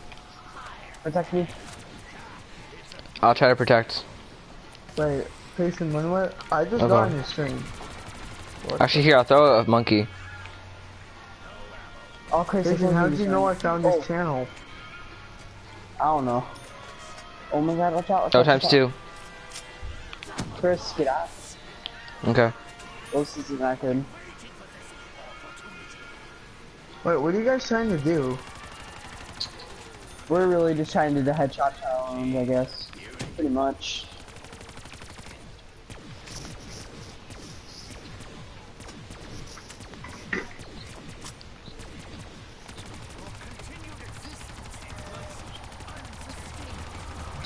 Protect me. I'll try to protect. Wait, Payson, when what? I just Okay. got on your stream. Actually, here I'll throw a monkey. Oh, Chris, Payson, how did you know I found Oh. this channel? I don't know. Oh my god, watch out. Watch No out, times watch two. Chris, get out. Okay. Ghost is not good. Wait, what are you guys trying to do? We're really just trying to do the headshot challenge, I guess. Pretty much.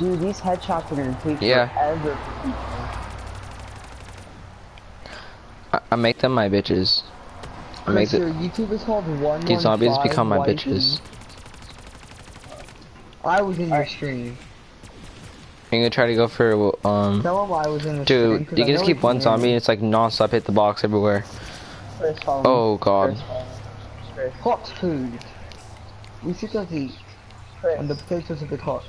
Dude, these headshots are gonna take Yeah. forever. I, I make them my bitches. I make your YouTube is called one. these zombies become my bitches. I was in your stream. I'm gonna try to go for um. Tell I was in the stream. Dude, you can just keep one me. zombie and it's like non-stop hit the box everywhere. Oh god. Chris, follow me. Chris, Hot food. We should just eat. Chris. And the potatoes a bit hot.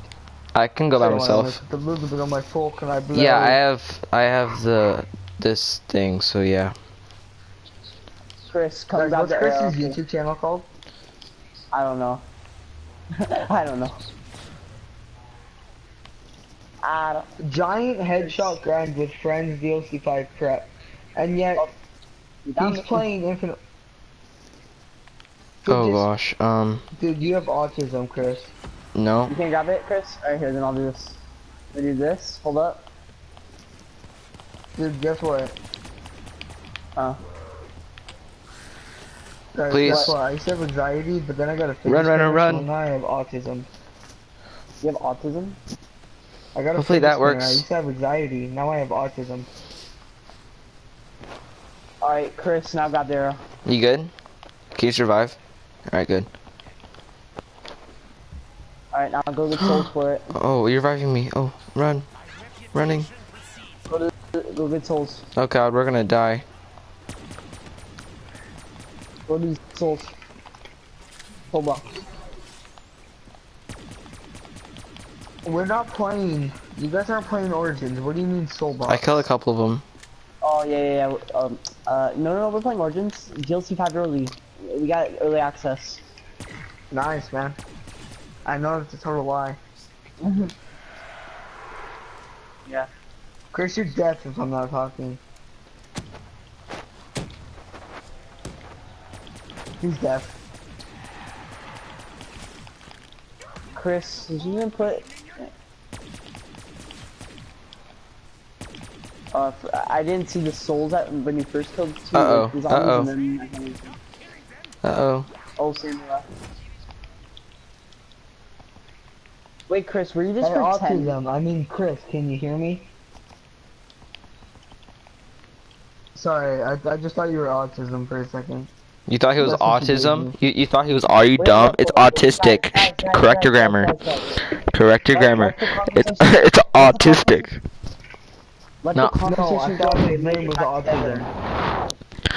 I can go by So I myself. put a little bit on my fork and I blow. Yeah, I have I have the this thing, so yeah. Chris, come Guys, grab what's the Chris's arrow. YouTube channel called? I don't know. I don't know. I don't. Giant Headshot Grind with Friends DLC 5 Prep. And yet, You found he's playing Infinite. Dude, Oh just- gosh. Um. Dude, you have autism, Chris. No. You can't grab it, Chris? Alright, here, then I'll do this. I do this. Hold up. Dude, guess what? Uh. Oh. Guys, Please. What? I used to have anxiety, but then I got a face Run, run, crash, run. now I have autism. You have autism? I got a Hopefully that works. I used to have anxiety, now I have autism. Alright, Chris, now grab the arrow. You good? Can you survive? Alright, good. Alright, now go get souls for it. Oh, you're reviving me. Oh, run. Running. Go Go get souls. Oh god, we're gonna die. Go do souls. Hold up. We're not playing. You guys aren't playing Origins. What do you mean Soulbox? I killed a couple of them. Oh yeah, yeah, yeah. Um, uh, no, no, no, we're playing Origins. DLC 5 early. We got early access. Nice, man. I know it's a total lie. Yeah. Chris, you're deaf if I'm not talking. He's deaf. Chris, did you even put? Uh, f- I didn't see the souls at when you first killed two. Uh-oh, the zombies, uh-oh. and then I can't even- Uh oh. Oh, Samuel. Wait, Chris, were you just Hey, pretending? autism. I mean, Chris, can you hear me? Sorry, I, I just thought you were autism for a second. You thought he was That's autism? You, you thought he was are you Wait, dumb? wait, It's wait, wait, autistic. guys, guys, Correct guys, your grammar. guys, guys. Correct your grammar. It's it's autistic. Let No. the conversation thought go. his They might name was autism.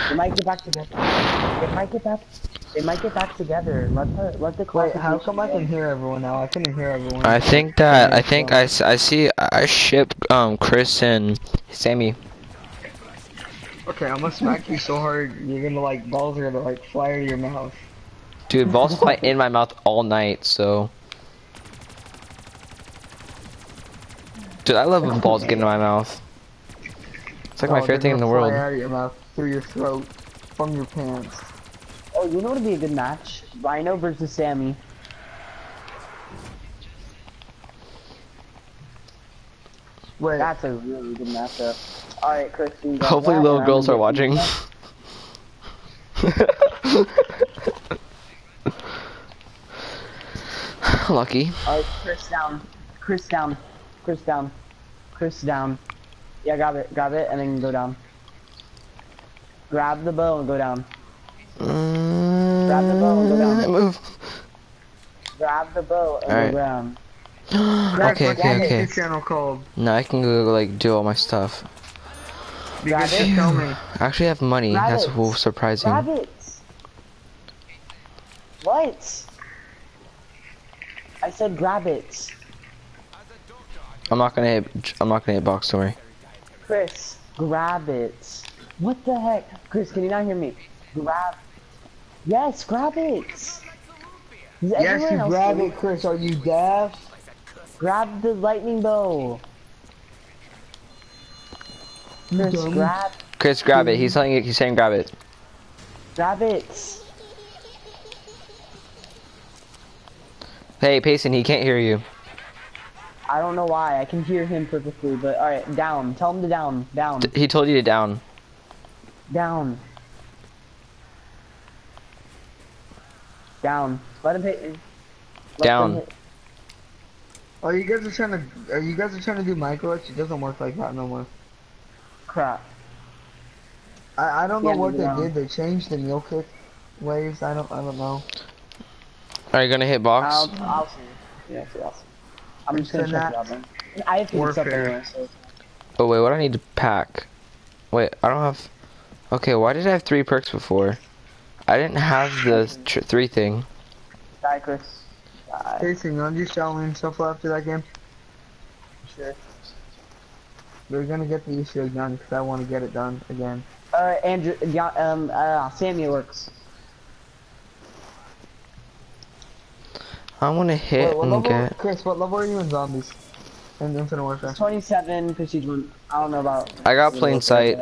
They might get back together. They might get back. They might get back together. Let the let the Wait, how come I can hear everyone now? I couldn't hear everyone. I think that I think I, I see I ship um Chris and Sammy. Okay, I'm gonna smack you so hard, you're gonna like, balls are gonna like fly out of your mouth. Dude, balls fly in my mouth all night, so. Dude, I love when balls get in my mouth. It's like my Oh, favorite thing in the gonna fly world. Out of your mouth, through your throat, from your pants. Oh, you know what would be a good match? Rhino versus Sammy. Wait, That's a really good matchup. All right, Chris. Hopefully, that, little girls are watching. Lucky. All right, Chris down. Chris down. Chris down. Chris down. Yeah, grab it. Grab it, and then go down. Grab the bow and go down. Mm. Grab the bow and go down. Move. Grab the bow and Alright. go down. Okay, okay, okay. YouTube channel called? Now I can go like do all my stuff. You Grab guys it. tell me. I actually have money. Grab That's it. surprising. Grab it. What? I said grab it. I'm not gonna hit. I'm not gonna hit box. Don't worry. Chris, grab it. What the heck? Chris, can you not hear me? Grab. Yes, grab it. Does Yes, you grab it, Chris. Are you deaf? Grab the lightning bow. Chris, dumb. grab, Chris, grab it. He's telling. He's saying grab it. grab it. Hey, Payson. He can't hear you. I don't know why. I can hear him perfectly, but alright, down. Tell him to down. Down. D- He told you to down. Down. Down. Let him hit. let them Down. hit- Are you guys are trying to? Are you guys are trying to do micro? It doesn't work like that no more. Crap. I I don't know Yeah, what they did. They changed the meal kit waves. I don't I don't know. Are you gonna hit box? I'll, I'll see. Yeah, see, I'll see. I'm just gonna check it that. out then. I have to mix up Warfare. anyway, so. Oh wait, what do I need to pack? Wait, I don't have. Okay, why did I have three perks before? I didn't have the tr- three thing. Die, Chris. Die. Jason, you want to do Shaolin Shuffle after that game? Sure. We're gonna get the Easter egg done because I want to get it done again. Uh, Andrew, yeah, um, uh, Sammy works. I want to hit Wait, and level, get. Chris, what level are you in zombies? In Infinite Warfare. 27, Prestige 1. I don't know about. I got plain sight.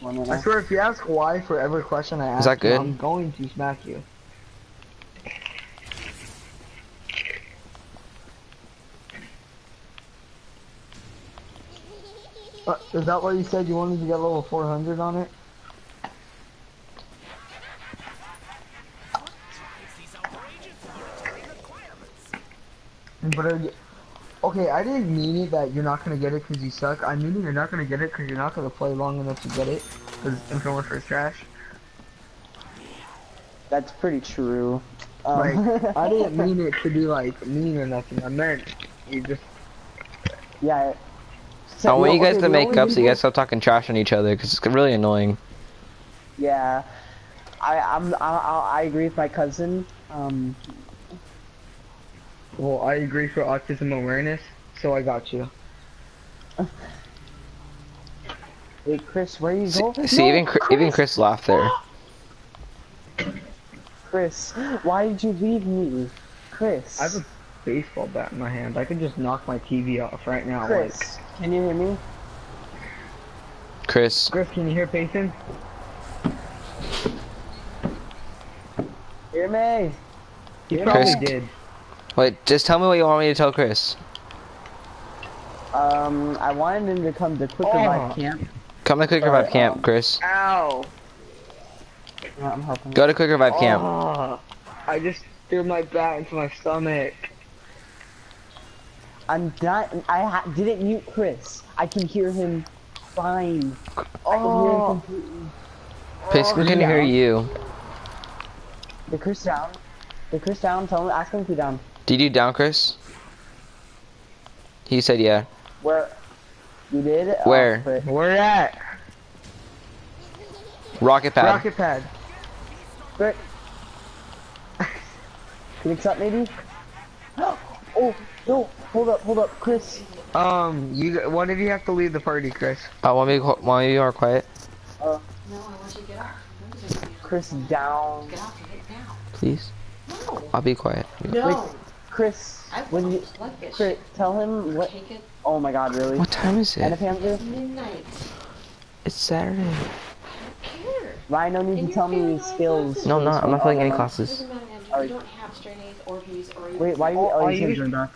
One right I swear, if you ask why for every question I ask, Is that you, good? I'm going to smack you. Uh, is that why you said you wanted to get level 400 on it? But are you... Okay, I didn't mean it that you're not gonna get it because you suck. I mean it you're not gonna get it because you're not gonna play long enough to get it. Because Infinite Warfare is trash. That's pretty true. Um, Like, I didn't mean it to be like mean or nothing. I meant you just. Yeah. I want no, you guys okay, to make up so you guys stop talking trash on each other because it's really annoying. Yeah. I I'm I, I I agree with my cousin. Um. Well, I agree for autism awareness, so I got you. Wait, Chris, where are you See, going? see No, even Chris, even Chris laughed there. Chris, why did you leave me? Chris. I have a baseball bat in my hand. I could just knock my TV off right now. Chris, can you hear me? Chris, Chris, can you hear Payson? Hear me? He Chris- probably did. Wait, just tell me what you want me to tell Chris. Um, I wanted him to come to Quick Oh. Camp. Come to Quick Alright, Revive Camp, um, Chris. Ow! Yeah, I'm helping. Go to Quick Revive Camp. Ah, I just threw my bat into my stomach. I'm not. I ha didn't mute Chris. I can hear him fine. I can hear him Oh, completely. Payson can hear you. The Chris down. The Chris down. Tell him. Ask him to down. Did you down, Chris? He said yeah. Where? You did? Oh, Where? but- where at? Rocket pad. Rocket pad. but- Can you accept maybe? Oh no! Hold up! Hold up, Chris. Um, you one of you have to leave the party, Chris. Uh, want me to qu- want me to more quiet, No, I want you to get off. No, you don't. Chris down. Get off get down. please? No. I'll be quiet. No. Chris. I When you, won't like this Chris, tell him what. Oh my God! Really? What time is it? Panther? midnight. It's Saturday. Here. Rhino needs And to you're tell me failing skills. No, No, I'm not. I'm filling any classes. Doesn't matter, Andrew. Oh, You don't have straight or B's or Wait, why? Oh, Oh, I he's used- gonna back.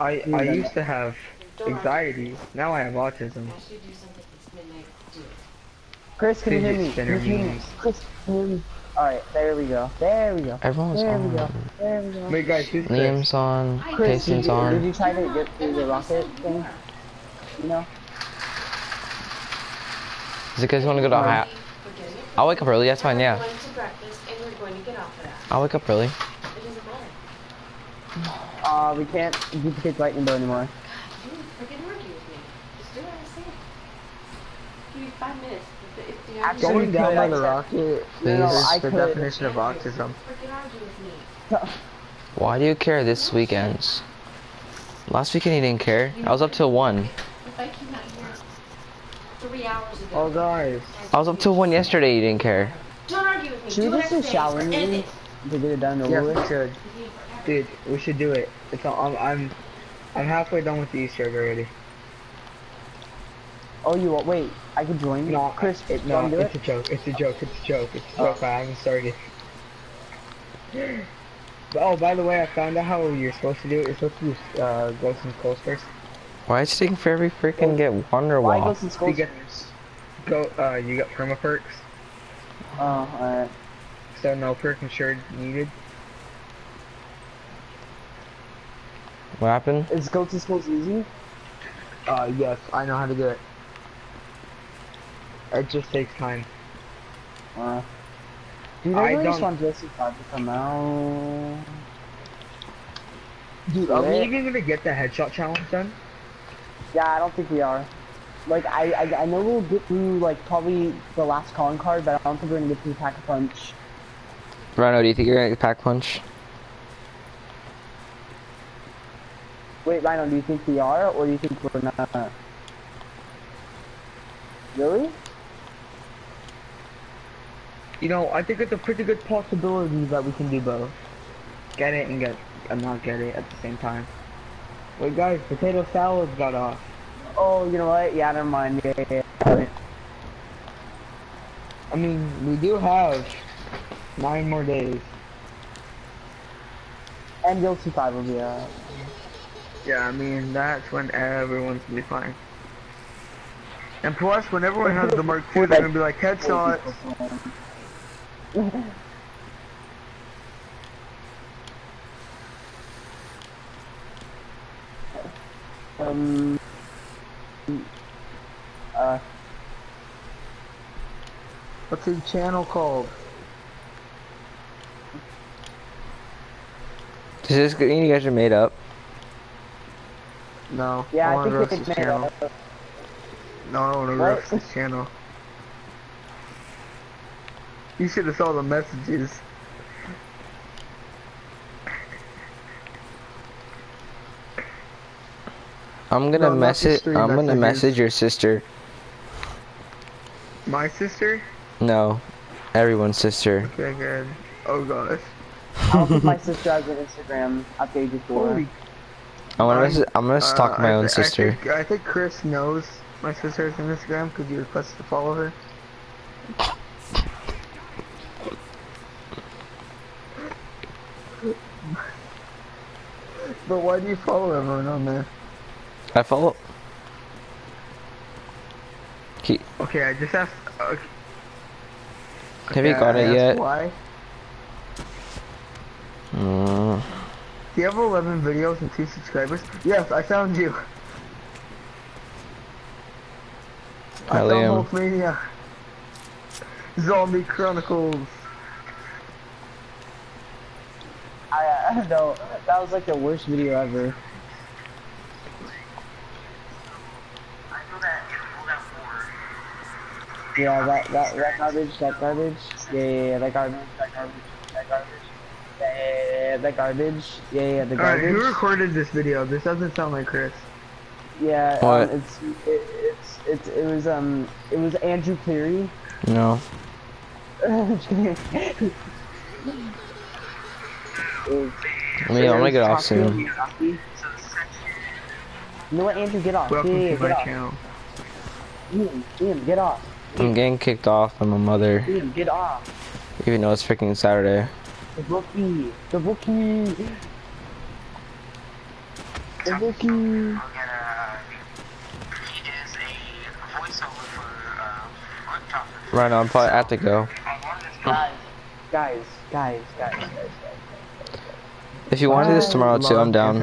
I I used to have Don't anxiety. Now I have autism. Ask you do something that's midnight. Chris, can you hear me? Fidget Can you spinner hear me? memes. Chris, can you hear me? Alright, there we go. There we go. Everyone's There we go. There we go. Wait, guys, who's Chris? Liam's on. Chris, did Payson's you, did you try to get through the rocket thing? You know? Is it because you want to go to high? We're getting it. I'll wake up early. That's fine. Yeah. going to breakfast and we're going to get off of that. I'll wake up early. It doesn't matter. Uh, we can't duplicate lightning bow anymore. You freaking argue with me. Just do what I say. Give you five minutes. If, if, Actually, Going down by the rocket No, no, is I the could- definition of autism. Freaking argue with me. Why do you care this weekend? Last weekend you didn't care. I was up till one. If I came out here three hours ago. Oh, guys. I was up till one yesterday. You didn't care. Don't argue with me. Should we Do just it do next shower day. meeting? End it. To get it done over Yes, with. we should. Dude, we should do it. It's all, I'm, I'm, I'm halfway done with the Easter egg already. Oh, you want? Wait, I could join. No, Chris, it, you no, wanna it's it? a joke. It's a joke. It's a joke. It's a Oh. joke. I haven't started. But, oh, by the way, I found out how you're supposed to do it. You're supposed to do, uh, Ghosts and Skulls first. Why is it taking forever to freaking get Wonder Why Wall? Ghosts and Skulls? You get- Go, uh, you got perma perks, Oh, alright. so no perk insured needed. What happened? Is Ghosts and Skulls easy? Uh, yes, I know how to do it. It just takes time. Uh, dude, I I really just don't- want DLC 5 to come out. Dude, are we even gonna get the headshot challenge done? Yeah, I don't think we are. Like, I, I, I know we'll get through, like, probably the last calling card, but I don't think we're gonna get through Pack a Punch. Rhino, do you think you're gonna get pack punch? Wait, Rhino, do you think we are, or do you think we're not? Really? You know, I think it's a pretty good possibility that we can do both. Get it and get, and not get it at the same time. Wait, guys, potato salad got off. Oh, you know what? Yeah, never mind. Yeah, yeah, yeah. I mean, we do have nine more days. And DLC 5 will be, uh... Yeah, I mean, that's when everyone's gonna be fine. And plus, when everyone has the Mark II, they're gonna be like, headshot. Um... Uh... What's his channel called? Is this you guys are made up? No. Yeah, I, wanna think roast they his made channel. it. No, I wanna What? roast his channel. You should have saw the messages. I'm gonna No, message. I'm gonna message your sister. My sister? No, everyone's sister. Okay, good. Oh gosh. I don't think my sister has an Instagram update before. Holy I'm gonna Mine- message, I'm gonna stalk Uh, my I own thi- I sister. think, I think Chris knows my sister's on Instagram because you requested to follow her. but why do you follow everyone on there? I follow. Keep, Okay, I just asked. Okay. have you got I it yet? Why? Mm, Do you have 11 videos and 2 subscribers? Yes, I found you. I Hi, found. Hulkmania. Zombie Chronicles. I, I don't know. That was like the worst video ever. Yeah, that, that, that garbage, that garbage. Yeah, yeah, yeah, that garbage, that garbage, that garbage. Yeah, yeah, yeah, yeah, that garbage. Yeah, yeah, the garbage. Alright, who recorded this video? This doesn't sound like Chris. Yeah, Um, it's, it, it's, it's, it was, um, it was Andrew Cleary. no. Just kidding. It was- I mean, I'm gonna get off Taco soon. Miyazaki. You know what, Andrew, get off. Welcome yeah, yeah, to get my off. channel. Ian, Ian, get off. I'm getting kicked off by my mother, Ian, get off. even though it's freaking Saturday. The rookie. The rookie. The rookie. Right now, I'm probably I have to go. Guys, guys, guys, guys, guys, guys. If you want to do this tomorrow too, I'm down.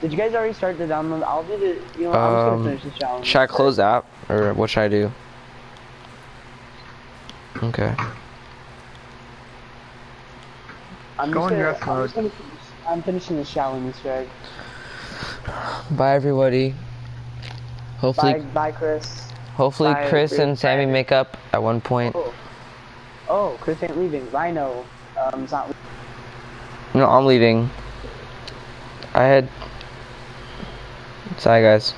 Did you guys already start the download? I'll do the, you know, what, I'm just Um, gonna finish the challenge. Should I close the app or what should I do? Okay. I'm Go just in gonna, rest I'm, mode. finish, I'm finishing the challenge, Easter egg. Bye everybody. Hopefully, bye, Chris. Hopefully Bye, Chris Chris. and Sammy Bye. make up at one point. Oh. Oh, Chris ain't leaving. Rhino, um, is not leaving. No, I'm leaving. I had. Sorry guys.